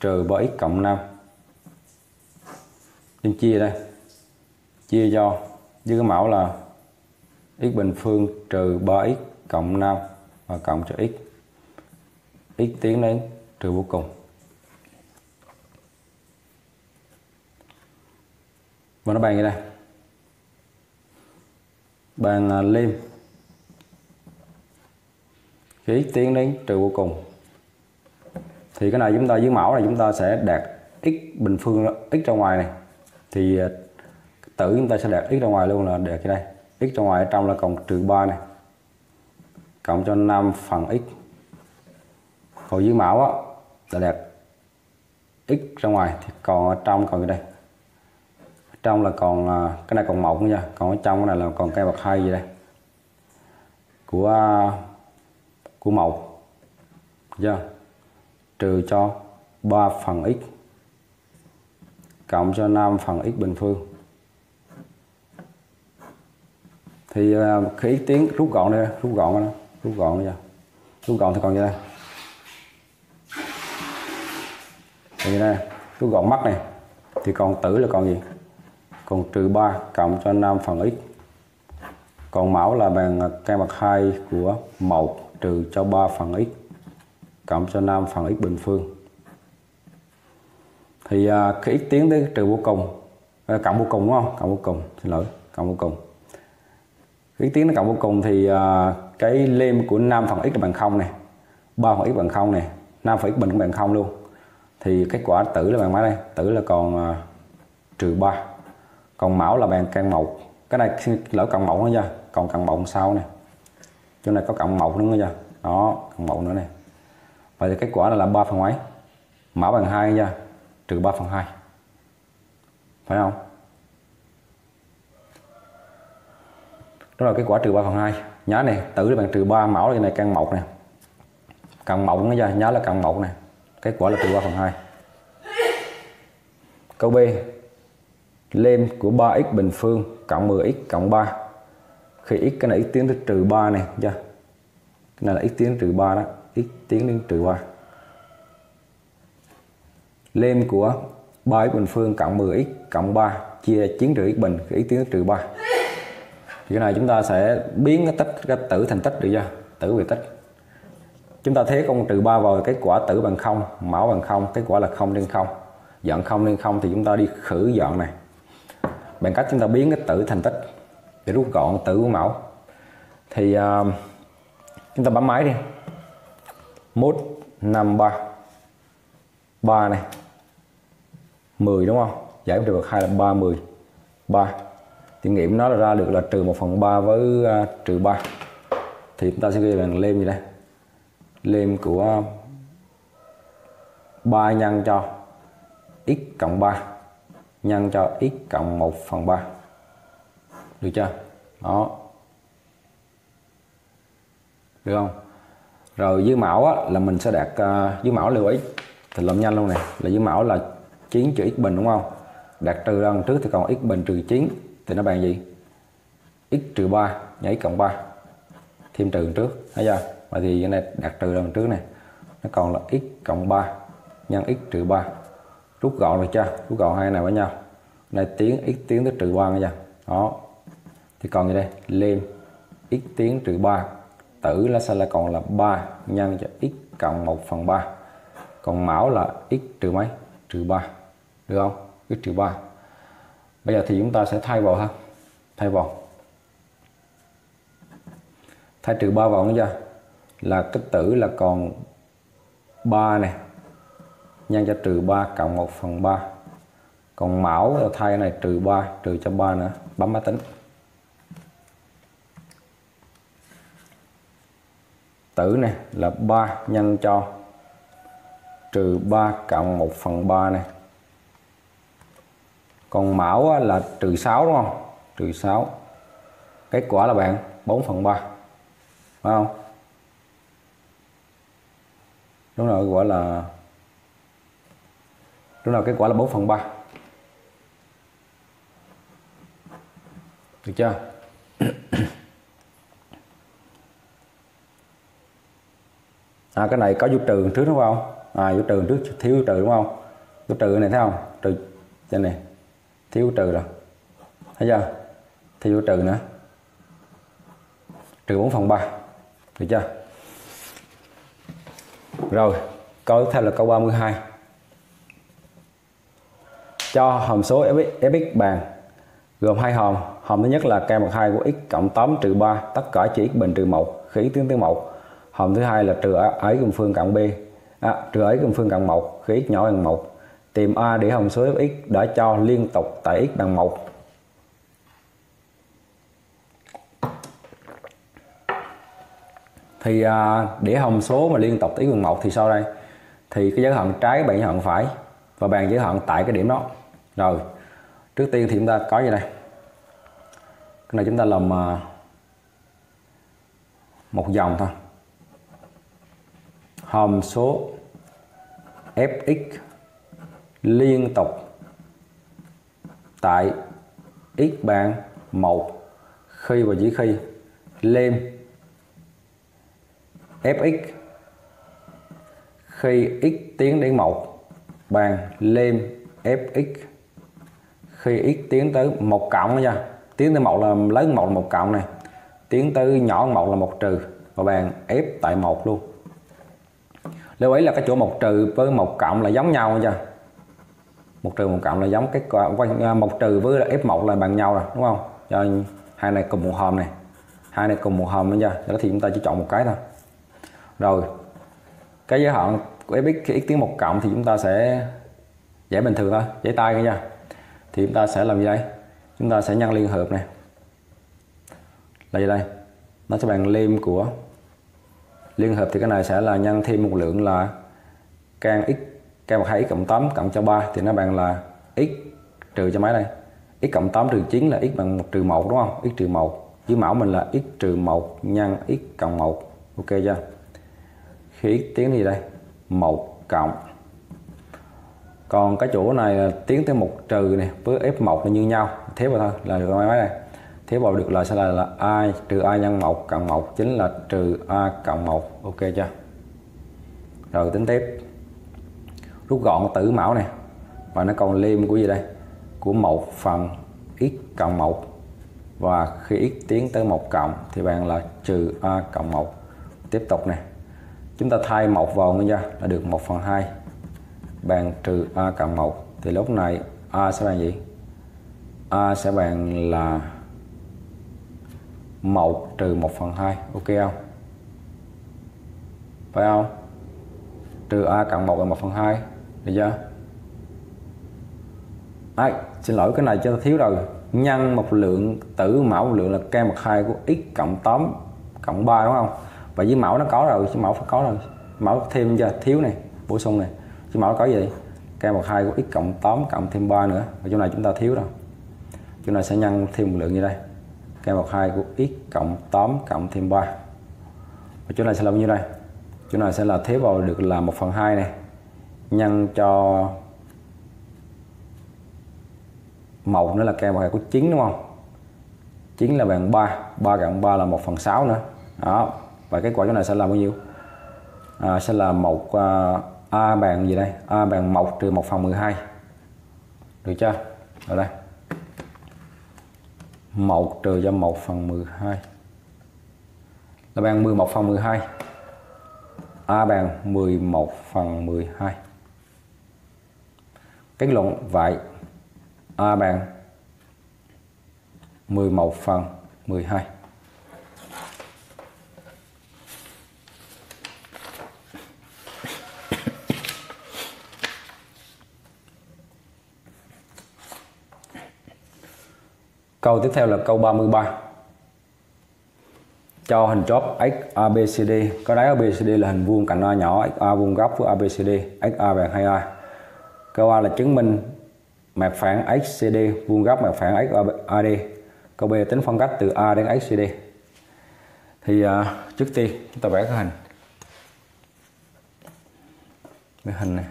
trừ 3x cộng 5 em chia đây. Chia cho. Với cái mẫu là x bình phương trừ 3x cộng 5 và cộng cho x x tiến đến trừ vô cùng. Và nó bàn như đây. Bàn liêm lim. Khi x tiến đến trừ vô cùng. Thì cái này chúng ta, dưới mẫu này chúng ta sẽ đạt x bình phương x ra ngoài này. Thì à, tử chúng ta sẽ đạt x ra ngoài luôn là đạt cái đây. X ra ngoài ở trong là cộng trừ 3 này. Cộng cho 5 phần x khối dưới máu á, là đẹp. X ra ngoài thì còn ở trong còn cái đây? Ở trong là còn à, cái này còn mỏng nha. Còn ở trong cái này là còn cây bậc hai gì đây? Của à, của mẫu chưa? Trừ cho 3 phần x cộng cho 5 phần x bình phương. Thì à, khi x tiến rút gọn đây rút gọn đó rút gọn nha rút gọn thì còn như đây? Thì đây rút gọn mắt này. Thì còn tử là còn gì? Còn trừ 3 cộng cho 5 phần x. Còn mẫu là bằng căn bậc 2 của 1 trừ cho 3 phần x cộng cho 5 phần x bình phương. Thì à, khi x tiến tới trừ vô cùng. À, cộng vô cùng đúng không? Cộng vô cùng xin lỗi cộng vô cùng. Khi x tiến nó cộng vô cùng thì à, cái lim của 5 phần x là bằng 0 này 3 phần x bằng 0 này 5 phần x bình cũng bằng 0 luôn thì kết quả tử là bằng mấy đây tử là còn uh, trừ 3 còn mão là bằng căn 1 cái này lỡ cộng 1 nữa nha còn cộng 1 sau này chỗ này có cộng 1 nữa nha đó cộng 1 nữa này vậy thì kết quả là, là 3 phần mấy? Mão bằng 2 nha trừ 3 phần 2 phải không? Đó là kết quả trừ 3 phần 2 nhớ này tử là bằng trừ 3 mẫu này căn 1 này cộng 1 nữa nha nhớ là cộng 1 này kết quả là từ 3 phần 2 câu B. Lem của 3x bình phương cộng 10x cộng 3 khi x cái này x tiến tới trừ 3 này chưa cái này là x tiến trừ 3 đó. X tiến đến trừ 3 lem của 3x bình phương cộng 10x cộng 3 chia 9 trừ x bình, khi x tiến tới trừ 3 thì cái này chúng ta sẽ biến cái tích cái tử thành tích được chưa tử về tích chúng ta thấy con trừ 3 vào kết quả tử bằng 0 máu bằng 0 kết quả là 0 trên 0 dọn 0 lên 0 thì chúng ta đi khử dọn này. Bằng cách chúng ta biến cái tử thành tích để rút gọn tử của mẫu thì uh, chúng ta bấm máy đi. 1 5 3 3 này. 10 đúng không? Giải được 2 là 30 3 thì nghiệm nó là ra được là trừ 1 phần 3 với uh, trừ 3 thì chúng ta sẽ ghi bằng lên gì đây lim của ba nhân cho x cộng 3 nhân cho x cộng 1 phần 3 được chưa? Đó. Được không? Rồi dưới mẫu á, là mình sẽ đạt uh, dưới mẫu lưu ý. Thì làm nhanh luôn này là dưới mẫu là 9 trừ x bình đúng không? Đạt trừ ra trước thì còn x bình trừ 9 thì nó bằng gì? X trừ 3 nhảy cộng 3 thêm trừ trước. Thấy chưa? Vậy thì cái này đặt trừ lần trước này, nó còn là x cộng 3 nhân x trừ 3 rút gọn được chưa? Rút gọn hai này với nhau. Này tiến x tiến tới trừ 3 nha đó. Thì còn gì đây? Lên. X tiến trừ 3 tử là sao? Là còn là 3 nhân cho x cộng 1 phần 3 còn mão là x trừ mấy? Trừ 3 được không? X trừ 3 bây giờ thì chúng ta sẽ thay vào ha. Thay vào. Thay trừ 3 vào nữa chưa? Là cái tử là còn 3 này nhân cho trừ 3 cộng 1 phần 3 còn mão là thay này trừ 3 trừ cho 3 nữa. Bấm máy tính. Tử này là 3 nhân cho trừ 3 cộng 1 phần 3 này còn mão là trừ 6 đúng không? Trừ 6 kết quả là bạn 4 phần 3 phải không? Lúc nào kết quả là lúc nào kết quả là 4 phần 3 được chưa? À cái này có vô trừ trước đúng không? À vô trừ trước thiếu dấu trừ đúng không? Vô trừ này thấy không? Trừ trên này, thiếu trừ rồi. Thấy chưa? Thiếu vô trừ nữa. Trừ 4 phần 3 được chưa? Rồi câu tiếp theo là câu 32 cho hàm số fx, fx bằng gồm hai hòm. Hòm thứ nhất là k mặt 2 của x cộng 8 trừ 3 tất cả chỉ x bình trừ 1 khi x tiến tới 1 hòm thứ hai là trừ ấy cùng phương cộng b à, trừ ấy cùng phương cộng 1 khi x nhỏ hơn 1 tìm a để hàm số fx đã cho liên tục tại x bằng 1 thì à, để hồng số mà liên tục tới quần một thì sau đây? Thì cái giới hạn trái bạn giới hạn phải và bàn giới hạn tại cái điểm đó. Rồi trước tiên thì chúng ta có như đây? Cái này chúng ta làm à, một dòng thôi. Hòm số fx liên tục tại x bằng 1 khi và chỉ khi lên fx khi x tiến đến 1 bằng lên fx khi x tiến tới một cộng nha. Tiến tới một là lớn một là một cộng này. Tiến tới nhỏ một là một trừ. Và bàn f tại một luôn. Lưu ý là cái chỗ một trừ với một cộng là giống nhau nha. Một trừ một cộng là giống cái quanh à, một trừ với f1 là bằng nhau rồi, đúng không? Cho hai này cùng một hòm này. Hai này cùng một hòm nữa nha. Đó thì chúng ta chỉ chọn một cái thôi rồi, cái giới hạn của fx khi x tiếng một cộng thì chúng ta sẽ giải bình thường thôi, giải tay nha. Thì chúng ta sẽ làm gì đây? Chúng ta sẽ nhân liên hợp này là gì đây? Nó sẽ bằng lim của liên hợp thì cái này sẽ là nhân thêm một lượng là can x, can một 2 x cộng 8 cộng cho 3 thì nó bằng là x trừ cho mấy đây. X cộng 8 trừ 9 là x bằng 1 trừ 1 đúng không? X trừ 1 dưới mẫu mình là x trừ 1 nhân x cộng 1 ok chưa? Khi tiến đi đây? Một cộng. Còn cái chỗ này là tiến tới một trừ này với f1 là như nhau. Thế vào thôi là được mấy này. Thế vào được là sẽ là, là a trừ a nhân 1 cộng 1 chính là trừ a cộng 1 ok chưa? Rồi tính tiếp. Rút gọn tử mẫu này và nó còn liêm của gì đây? Của 1 phần x cộng 1 và khi x tiến tới 1 cộng thì bạn là trừ a cộng 1 tiếp tục này chúng ta thay một vào nha là được 1 phần 2 bằng trừ a cộng 1 thì lúc này a sẽ bằng gì? A sẽ bằng là 1 trừ 1 phần 2 ok không? Phải không? Trừ a cộng 1 là 1 phần 2 được chưa? Đấy, xin lỗi cái này cho thiếu rồi. Nhân một lượng tử mẫu lượng là k mặt 2 của x cộng 8 cộng 3 đúng không? Và với mẫu nó có rồi, chứ mẫu phải có rồi. Mẫu thêm cho thiếu này, bổ sung này. Chứ mẫu có gì? K một hai của x cộng 8 cộng thêm 3 nữa. Và chỗ này chúng ta thiếu rồi. Chỗ này sẽ nhân thêm một lượng như đây. K một hai của x cộng 8 cộng thêm 3 và chỗ này sẽ là bao nhiêu đây? Chỗ này sẽ là thế vào được là 1 phần 2 này. Nhân cho màu nữa là k mặt 2 của 9 đúng không? 9 là bằng 3 3 cộng 3 là 1 phần 6 nữa. Đó và kết quả chỗ này sẽ là bao nhiêu? À, sẽ là một uh, a bằng gì đây? A bằng 1 trừ 1 phần 12 được chưa? Ở đây. 1 trừ cho 1 phần 12 là bằng 11 phần 12 A bằng 11 phần 12 Kết luận vậy A bằng 11 phần 12 Câu tiếp theo là câu 33 cho hình chóp x có đáy ABCD là hình vuông cạnh A nhỏ XA vuông góc với ABCD XA bằng 2A câu A là chứng minh mặt phẳng XCD vuông góc mặt phẳng XAD câu B tính phân cách từ A đến XCD thì uh, trước tiên chúng ta vẽ cái hình. Cái hình này.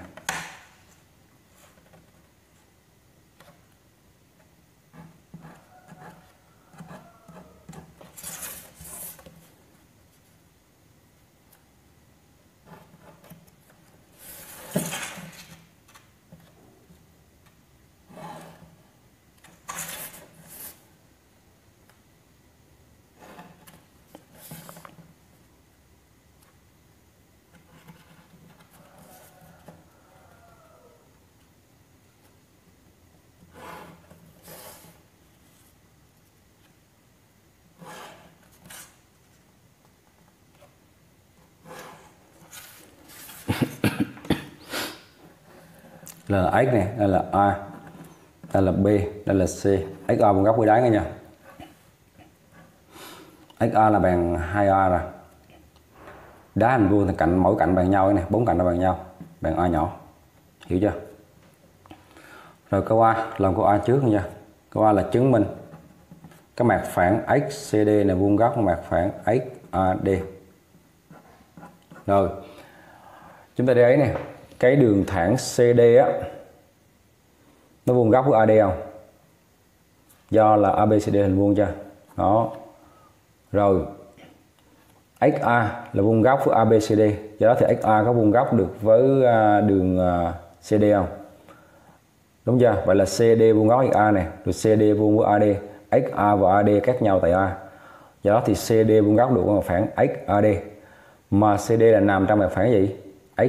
Là x này, đây là a, đây là b, đây là c. Xa vuông góc với đáy nha xa là bằng 2a rồi. Đá hình vuông thì cạnh, mỗi cạnh bằng nhau này, bốn cạnh là bằng nhau, bằng a nhỏ. Hiểu chưa? Rồi câu a, làm câu a trước nha câu a là chứng minh cái mặt phẳng xcd này, vuông góc của mặt phẳng xad rồi, chúng ta để ấy nè cái đường thẳng cd á, nó vuông góc với ad không? Do là abcd hình vuông chưa? Đó. Rồi XA là vuông góc với ABCD do đó thì XA có vuông góc được với à, đường à, CD không? Đúng chưa? Vậy là CD vuông góc với A này rồi CD vuông với AD XA và AD khác nhau tại A. Do đó thì CD vuông góc được mặt phản XAD mà CD là nằm trong mặt phẳng gì?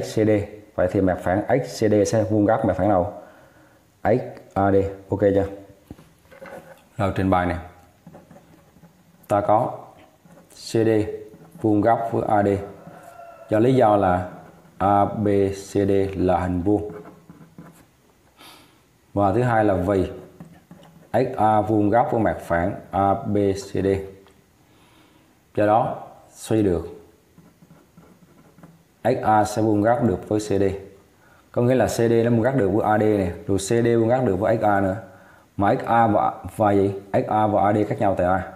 XCD vậy thì mặt phẳng XCD sẽ vuông góc mặt phẳng nào XAD ok chưa? Rồi trình bày này ta có CD vuông góc với AD do lý do là ABCD là hình vuông. Và thứ hai là vì XA vuông góc với mặt phẳng ABCD do đó, suy được. XA sẽ vuông góc được với CD có nghĩa là CD nó vuông góc được với AD này rồi CD vuông góc được với XA nữa. Mà XA và, và gì? XA và AD khác nhau tại A.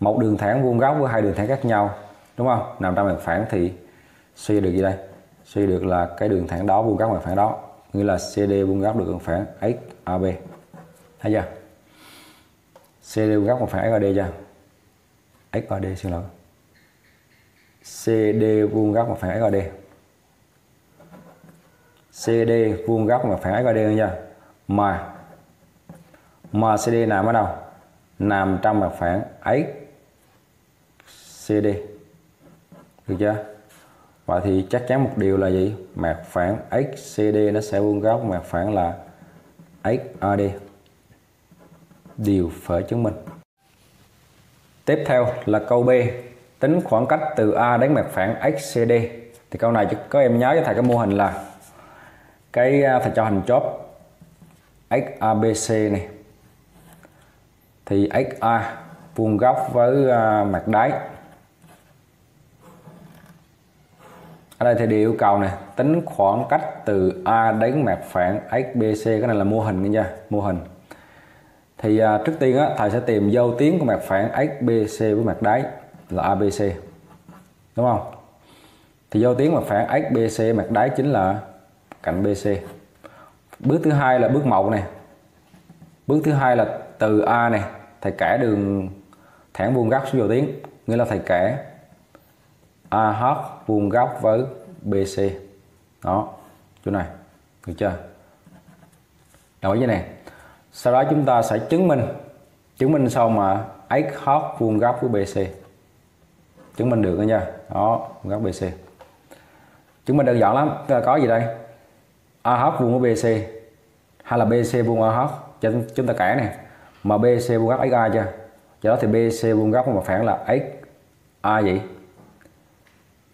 Một đường thẳng vuông góc với hai đường thẳng khác nhau đúng không? Nằm trong mặt phẳng thì suy được gì đây? Suy được là cái đường thẳng đó vuông góc mặt phẳng đó. Nghĩa là CD vuông góc được mặt phẳng XAB thấy chưa? CD vuông góc mặt phẳng XAD chưa? XAD xin lỗi. CD vuông góc mặt phẳng XAD CD vuông góc mặt phẳng XAD nha mà mà CD nằm ở đâu? Nằm trong mặt phẳng XCD được chưa? Vậy thì chắc chắn một điều là gì? Mặt phẳng XCD nó sẽ vuông góc, mặt phẳng là XAD điều phải chứng minh. Tiếp theo là câu B tính khoảng cách từ A đến mặt phẳng XCD thì câu này có em nhớ cho thầy cái mô hình là cái à, thầy cho hình chóp XABC này. Thì XA vuông góc với à, mặt đáy. Ở đây thì điều yêu cầu này tính khoảng cách từ A đến mặt phẳng XBC cái này là mô hình nha mô hình. Thì à, trước tiên á, thầy sẽ tìm dâu tiến của mặt phẳng XBC với mặt đáy là ABC đúng không? Thì dâu tiếng mà phản XBC mặt đáy chính là cạnh BC bước thứ hai là bước một này bước thứ hai là từ A này thầy kẻ đường thẳng vuông góc xuống dâu tiếng. Nghĩa là thầy kẻ AH vuông góc với BC đó, chỗ này. Được chưa? Đổi như này. Sau đó chúng ta sẽ chứng minh chứng minh sau mà XH vuông góc với BC chứng minh được nha. Đó góc BC chứng minh đơn giản lắm. Ờ, có gì đây? AH vuông với BC hay là BC vuông AH cho chúng ta kể này mà BC vuông góc XA chưa? Do đó thì BC vuông góc mà phản là XA vậy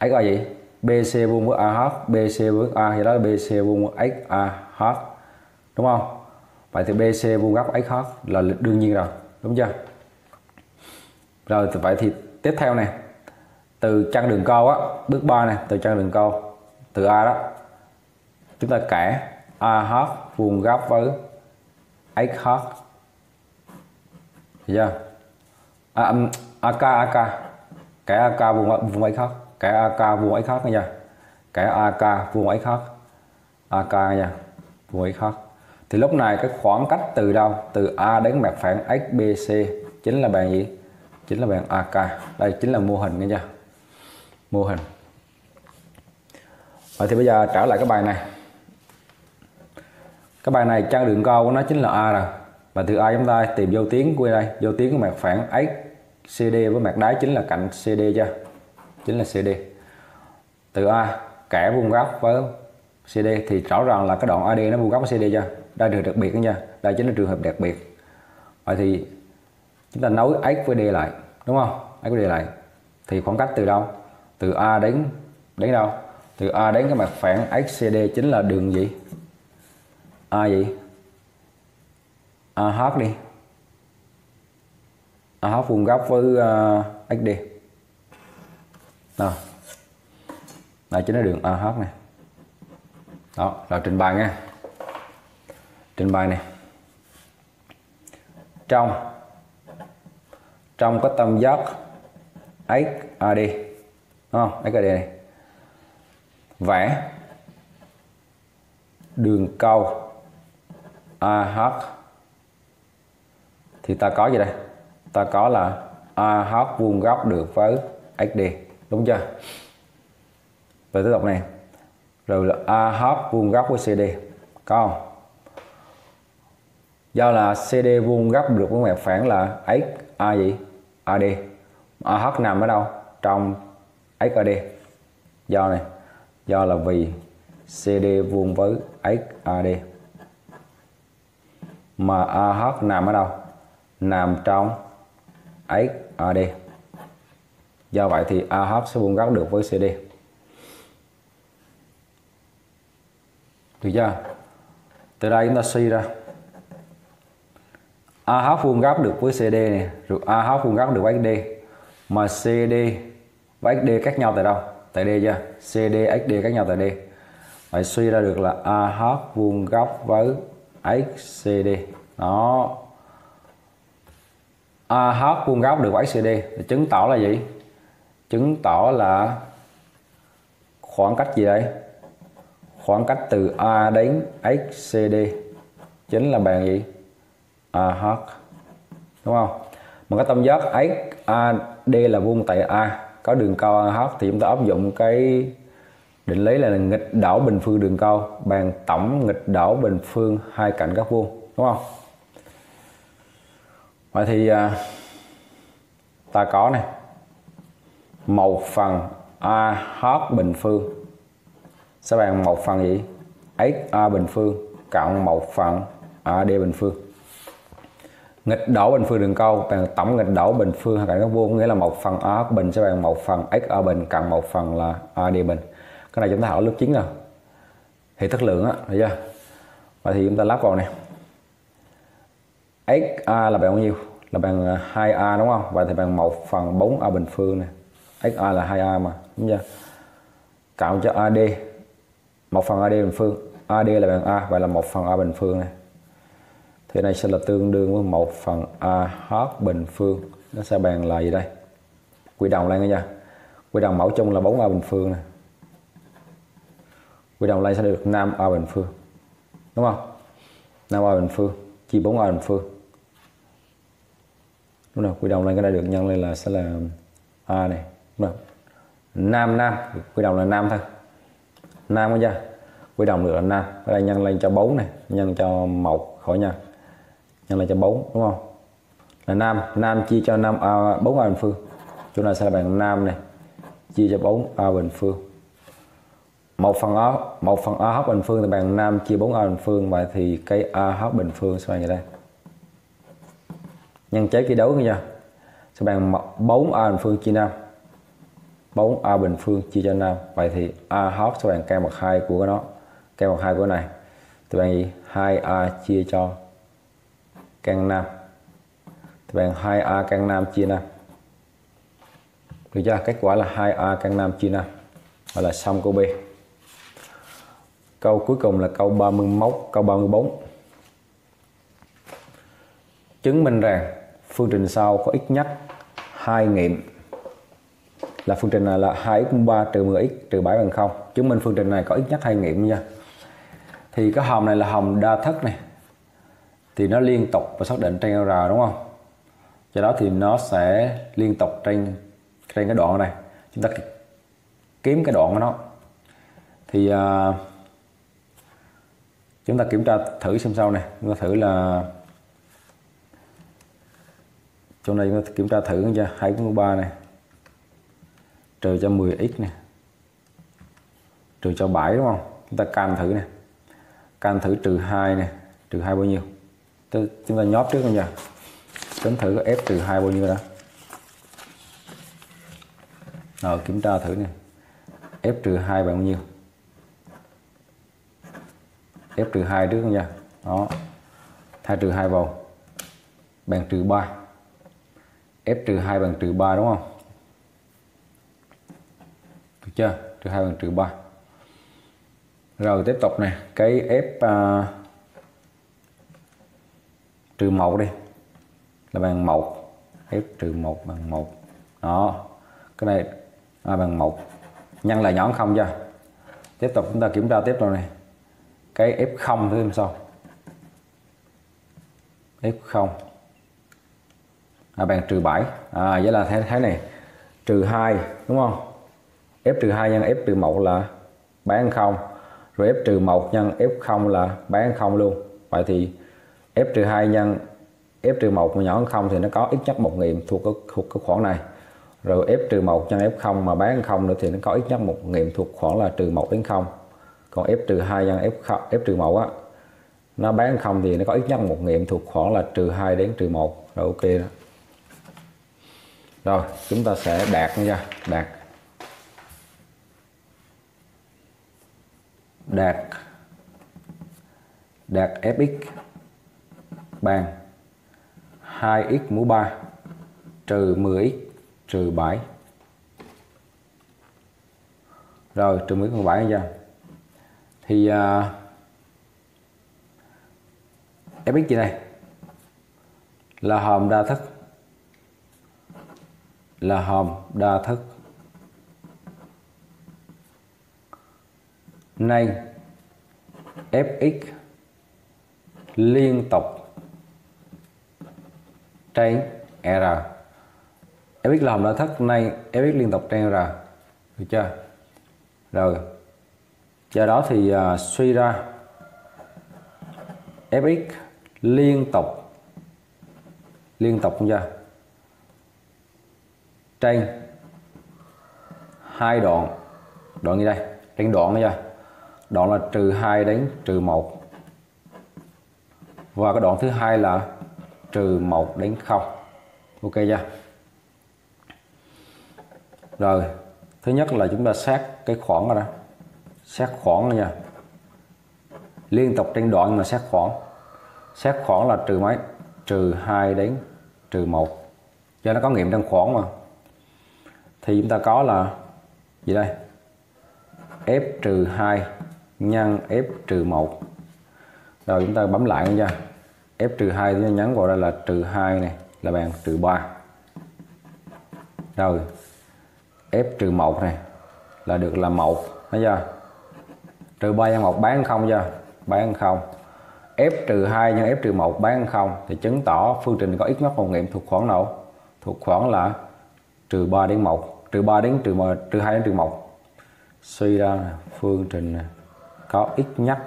x là gì? BC vuông với AH BC với A thì đó là BC vuông với XAH đúng không? Vậy thì BC vuông góc XH là đương nhiên rồi. Đúng chưa? Rồi vậy thì tiếp theo này từ chân đường câu á bước 3 này từ chân đường câu từ A đó. Chúng ta kẻ AH vuông góc với XH hiểu chưa? À, um, AK AK kẻ AK vuông vuông XH kẻ AK vuông x khác nha kẻ AK vuông x khác AK nha vuông x khác thì lúc này cái khoảng cách từ đâu? Từ A đến mặt phẳng XBC chính là bằng gì? Chính là bằng AK đây chính là mô hình nha mô hình. Vậy thì bây giờ trở lại cái bài này. Cái bài này trang đường cao của nó chính là A rồi và từ A chúng ta tìm vô tuyến của đây. Vô tuyến của mặt phẳng XCD với mặt đáy chính là cạnh CD chưa chính là CD từ A, kẻ vuông góc với CD thì rõ ràng là cái đoạn AD nó vuông góc với CD chưa đây được đặc biệt nha. Đây chính là trường hợp đặc biệt. Vậy thì chúng ta nối x với d lại, đúng không? X với d lại. Thì khoảng cách từ đâu? Từ A đến đến đâu? Từ A đến cái mặt phẳng XCD chính là đường gì? A gì? AH đi. AH vuông góc với à, uh, XD nào. Đây chính là đường AH này đó là trình bày nha. Trình bày này trong trong có tam giác XAD Ờ, đúng không đề này. Vẽ đường câu AH thì ta có gì đây? Ta có là AH vuông góc được với XD đúng chưa? Rồi tiếp tục này. Rồi là AH vuông góc với CD có không? Do là CD vuông góc được với mặt phẳng là X, A gì? AD AH nằm ở đâu? Trong XAD do này, do là vì CD vuông với XAD mà AH nằm ở đâu? Nằm trong XAD do vậy thì AH sẽ vuông góc được với CD được chưa? Từ đây chúng ta suy ra. AH vuông góc được với CD này rồi AH vuông góc được với XD mà CD và XD cách nhau tại đâu? Tại D chưa? CD XD cách nhau tại D. Vậy suy ra được là AH vuông góc với XCD đó. AH vuông góc được với XCD thì chứng tỏ là gì? Chứng tỏ là khoảng cách gì đây? Khoảng cách từ A đến XCD chính là bằng gì? AH đúng không? Mà cái tâm giác XAD là vuông tại A có đường cao AH thì chúng ta áp dụng cái định lý là nghịch đảo bình phương đường cao bằng tổng nghịch đảo bình phương hai cạnh các vuông, đúng không? Vậy thì à, ta có này một phần AH bình phương. Sẽ bằng một phần gì? XA bình phương cộng một phần AD bình phương nghịch đảo bình phương đường câu bằng tổng nghịch đảo bình phương hai cạnh góc vuông nghĩa là một phần a bình sẽ bằng một phần x ở bình cộng một phần là AD bình cái này chúng ta học lớp 9 rồi thì thất lượng á, thấy chưa? Và thì chúng ta lắp vào này. XA là bằng bao nhiêu? Là bằng à, 2A đúng không? Vậy thì bằng 1 phần 4A bình phương này. XA là 2A mà, đúng chưa? Cộng cho AD một phần AD bình phương. AD là bằng A, vậy là một phần A bình phương này thì này sẽ là tương đương với 1 phần a hot bình phương. Nó sẽ bằng là gì đây? Quy đồng lên nha. Quy đồng mẫu chung là 4A bình phương này. Quy đồng lên sẽ được 5A bình phương. Đúng không? 5A bình phương, chia 4A bình phương. Đúng rồi, quy đồng lên cái này được nhân lên là sẽ là A này. Đúng rồi. 5 5 quy đồng là 5 thôi. Nam không chưa quy đồng được là 5 ở đây nhân lên cho 4 này, nhân cho 1 khỏi nhân nhân lên cho 4 đúng không? Là nam nam chia cho 5 à, 4 a bình phương. Chỗ này sẽ là bằng nam này. Chia cho 4 a bình phương. Một phần a một phần a h bình phương thì bằng nam chia 4 a bình phương vậy thì cái a h bình phương sẽ bằng như đây? Nhân chế kỳ đấu nha. Sẽ bằng 4 a bình phương chia 5 4a bình phương chia cho 5 vậy thì a h sẽ bằng căn bậc 2 của nó căn bậc 2 của này. Thì bằng gì? 2a chia cho căn 5 thì bằng 2a căn 5 chia 5 được chưa? Kết quả là 2a căn 5 chia 5 và là xong câu B. Câu cuối cùng là câu 31 câu 34 chứng minh rằng phương trình sau có ít nhất hai nghiệm. Là phương trình này là 2x 3 trừ 10x trừ 7 bằng 0 chứng minh phương trình này có ít nhất hai nghiệm nha. Thì cái hòm này là hòm đa thức này thì nó liên tục và xác định trên R đúng không? Do đó thì nó sẽ liên tục trên trên cái đoạn này. Chúng ta kiếm cái đoạn của nó. Thì uh, chúng ta kiểm tra thử xem sau này chúng ta thử là chỗ này chúng ta kiểm tra thử cho 2.3 này. Trừ cho 10x này trừ cho 7 đúng không? Chúng ta can thử này can thử trừ 2 này trừ 2 bao nhiêu? Chúng ta nhóp trước nha tính thử có f trừ 2 bao nhiêu đó. Rồi kiểm tra thử này f trừ 2 bằng bao nhiêu? F trừ 2 trước nha đó. Thay trừ 2 vào bằng trừ 3 f trừ 2 bằng trừ 3 đúng không? Được chưa? Trừ 2 bằng trừ 3 rồi tiếp tục này cái f uh, à, trừ 1 đi. Là bằng 1 f trừ 1 bằng 1 đó. Cái này là bằng 1 nhân là nhỏ không chưa tiếp tục chúng ta kiểm tra tiếp rồi này. Cái f0 thêm sau f0 là bằng trừ 7 à vậy là thế, thế này. Trừ 2 đúng không? F trừ 2 nhân f trừ 1 là bán 0 rồi f trừ 1 nhân f0 là bán 0 luôn. Vậy thì f trừ 2 nhân f trừ 1 mà nhỏ hơn 0 thì nó có ít nhất một nghiệm thuộc cái, thuộc cái khoảng này. Rồi f trừ 1 nhân f0 mà bán 0 nữa thì nó có ít nhất một nghiệm thuộc khoảng là trừ 1 đến 0 còn f trừ 2 nhân f không, f trừ 1 á nó bán 0 thì nó có ít nhất một nghiệm thuộc khoảng là trừ 2 đến trừ 1 rồi ok đó. Rồi chúng ta sẽ đạt nha đạt. Đạt. Đạt fx bằng 2x mũ 3 trừ 10x trừ 7 rồi trừ 10x mũ 7 chưa thì à, uh, fx gì này là hòm đa thức. Là hòm đa thức. Nay fx liên tục trên r. Fx làm hòm thất thức nay fx liên tục trên r. Được chưa? Rồi. Do đó thì uh, suy ra fx liên tục liên tục chưa? Trên hai đoạn. Đoạn như đây? Trên đoạn nha. Đoạn là trừ 2 đến trừ 1 và cái đoạn thứ hai là trừ 1 đến 0 ok chưa? Rồi, thứ nhất là chúng ta xét cái khoảng rồi đó. Xét khoảng nha. Liên tục trên đoạn mà xét khoảng. Xét khoảng là trừ mấy? Trừ 2 đến trừ 1 cho nó có nghiệm trong khoảng mà. Thì chúng ta có là gì đây? F trừ 2 nhân f trừ 1 rồi chúng ta bấm lại nha f trừ 2 thì nhấn vào đây là trừ 2 này là bằng trừ 3 rồi f trừ 1 này là được là 1 thấy chưa? Trừ 3 nhân 1 bán không chưa? Bán không. F trừ 2 nhân f trừ 1 bán không thì chứng tỏ phương trình có ít nhất một nghiệm thuộc khoảng nào? Thuộc khoảng là trừ 3 đến 1 trừ 3 đến trừ 1, trừ 2 đến trừ 1 suy ra phương trình có ít nhất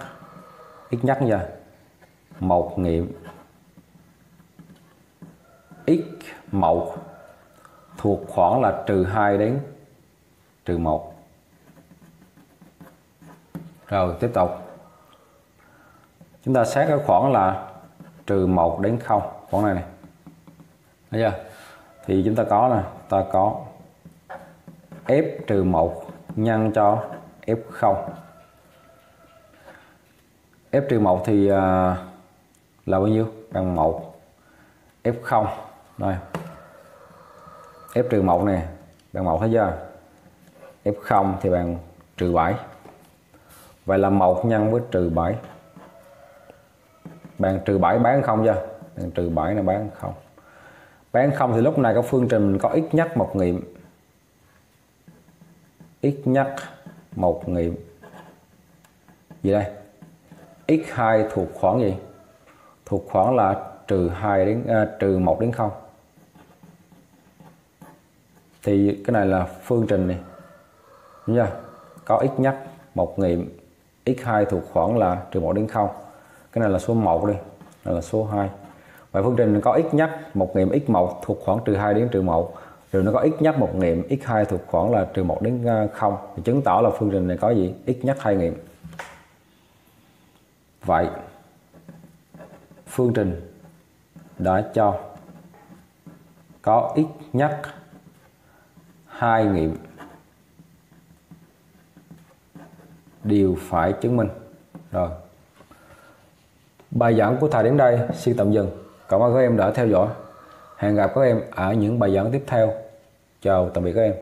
ít nhất nha một nghiệm x mẫu thuộc khoảng là trừ 2 đến trừ 1 rồi, tiếp tục. Chúng ta xét cái khoảng là trừ 1 đến 0 khoảng này này thấy chưa? Thì chúng ta có là ta có f trừ 1 nhân cho f0 f trừ 1 thì à, là bao nhiêu? Bằng 1 f0 đây f trừ 1 này bằng 1 thấy chưa? F0 thì bằng trừ 7 vậy là 1 nhân với trừ 7 bằng trừ 7 bán không chưa? Bằng trừ 7 là bán không. Bán không thì lúc này có phương trình mình có ít nhất một nghiệm. Ít nhất một nghiệm. Gì đây? X2 thuộc khoảng gì? Thuộc khoảng là trừ 2 đến à, trừ 1 đến 0 thì cái này là phương trình này. Nha có ít nhất một nghiệm x2 thuộc khoảng là trừ 1 đến 0 cái này là số 1 đi này là số 2 vậy phương trình có ít nhất một nghiệm x1 thuộc khoảng trừ 2 đến trừ 1 rồi nó có ít nhất một nghiệm x2 thuộc khoảng là trừ 1 đến à, 0 thì chứng tỏ là phương trình này có gì? Ít nhất hai nghiệm. Vậy, phương trình đã cho có ít nhất hai nghiệm đều phải chứng minh rồi, Bài giảng của thầy đến đây xin tạm dừng. Cảm ơn các em đã theo dõi. Hẹn gặp các em ở những bài giảng tiếp theo. Chào tạm biệt các em.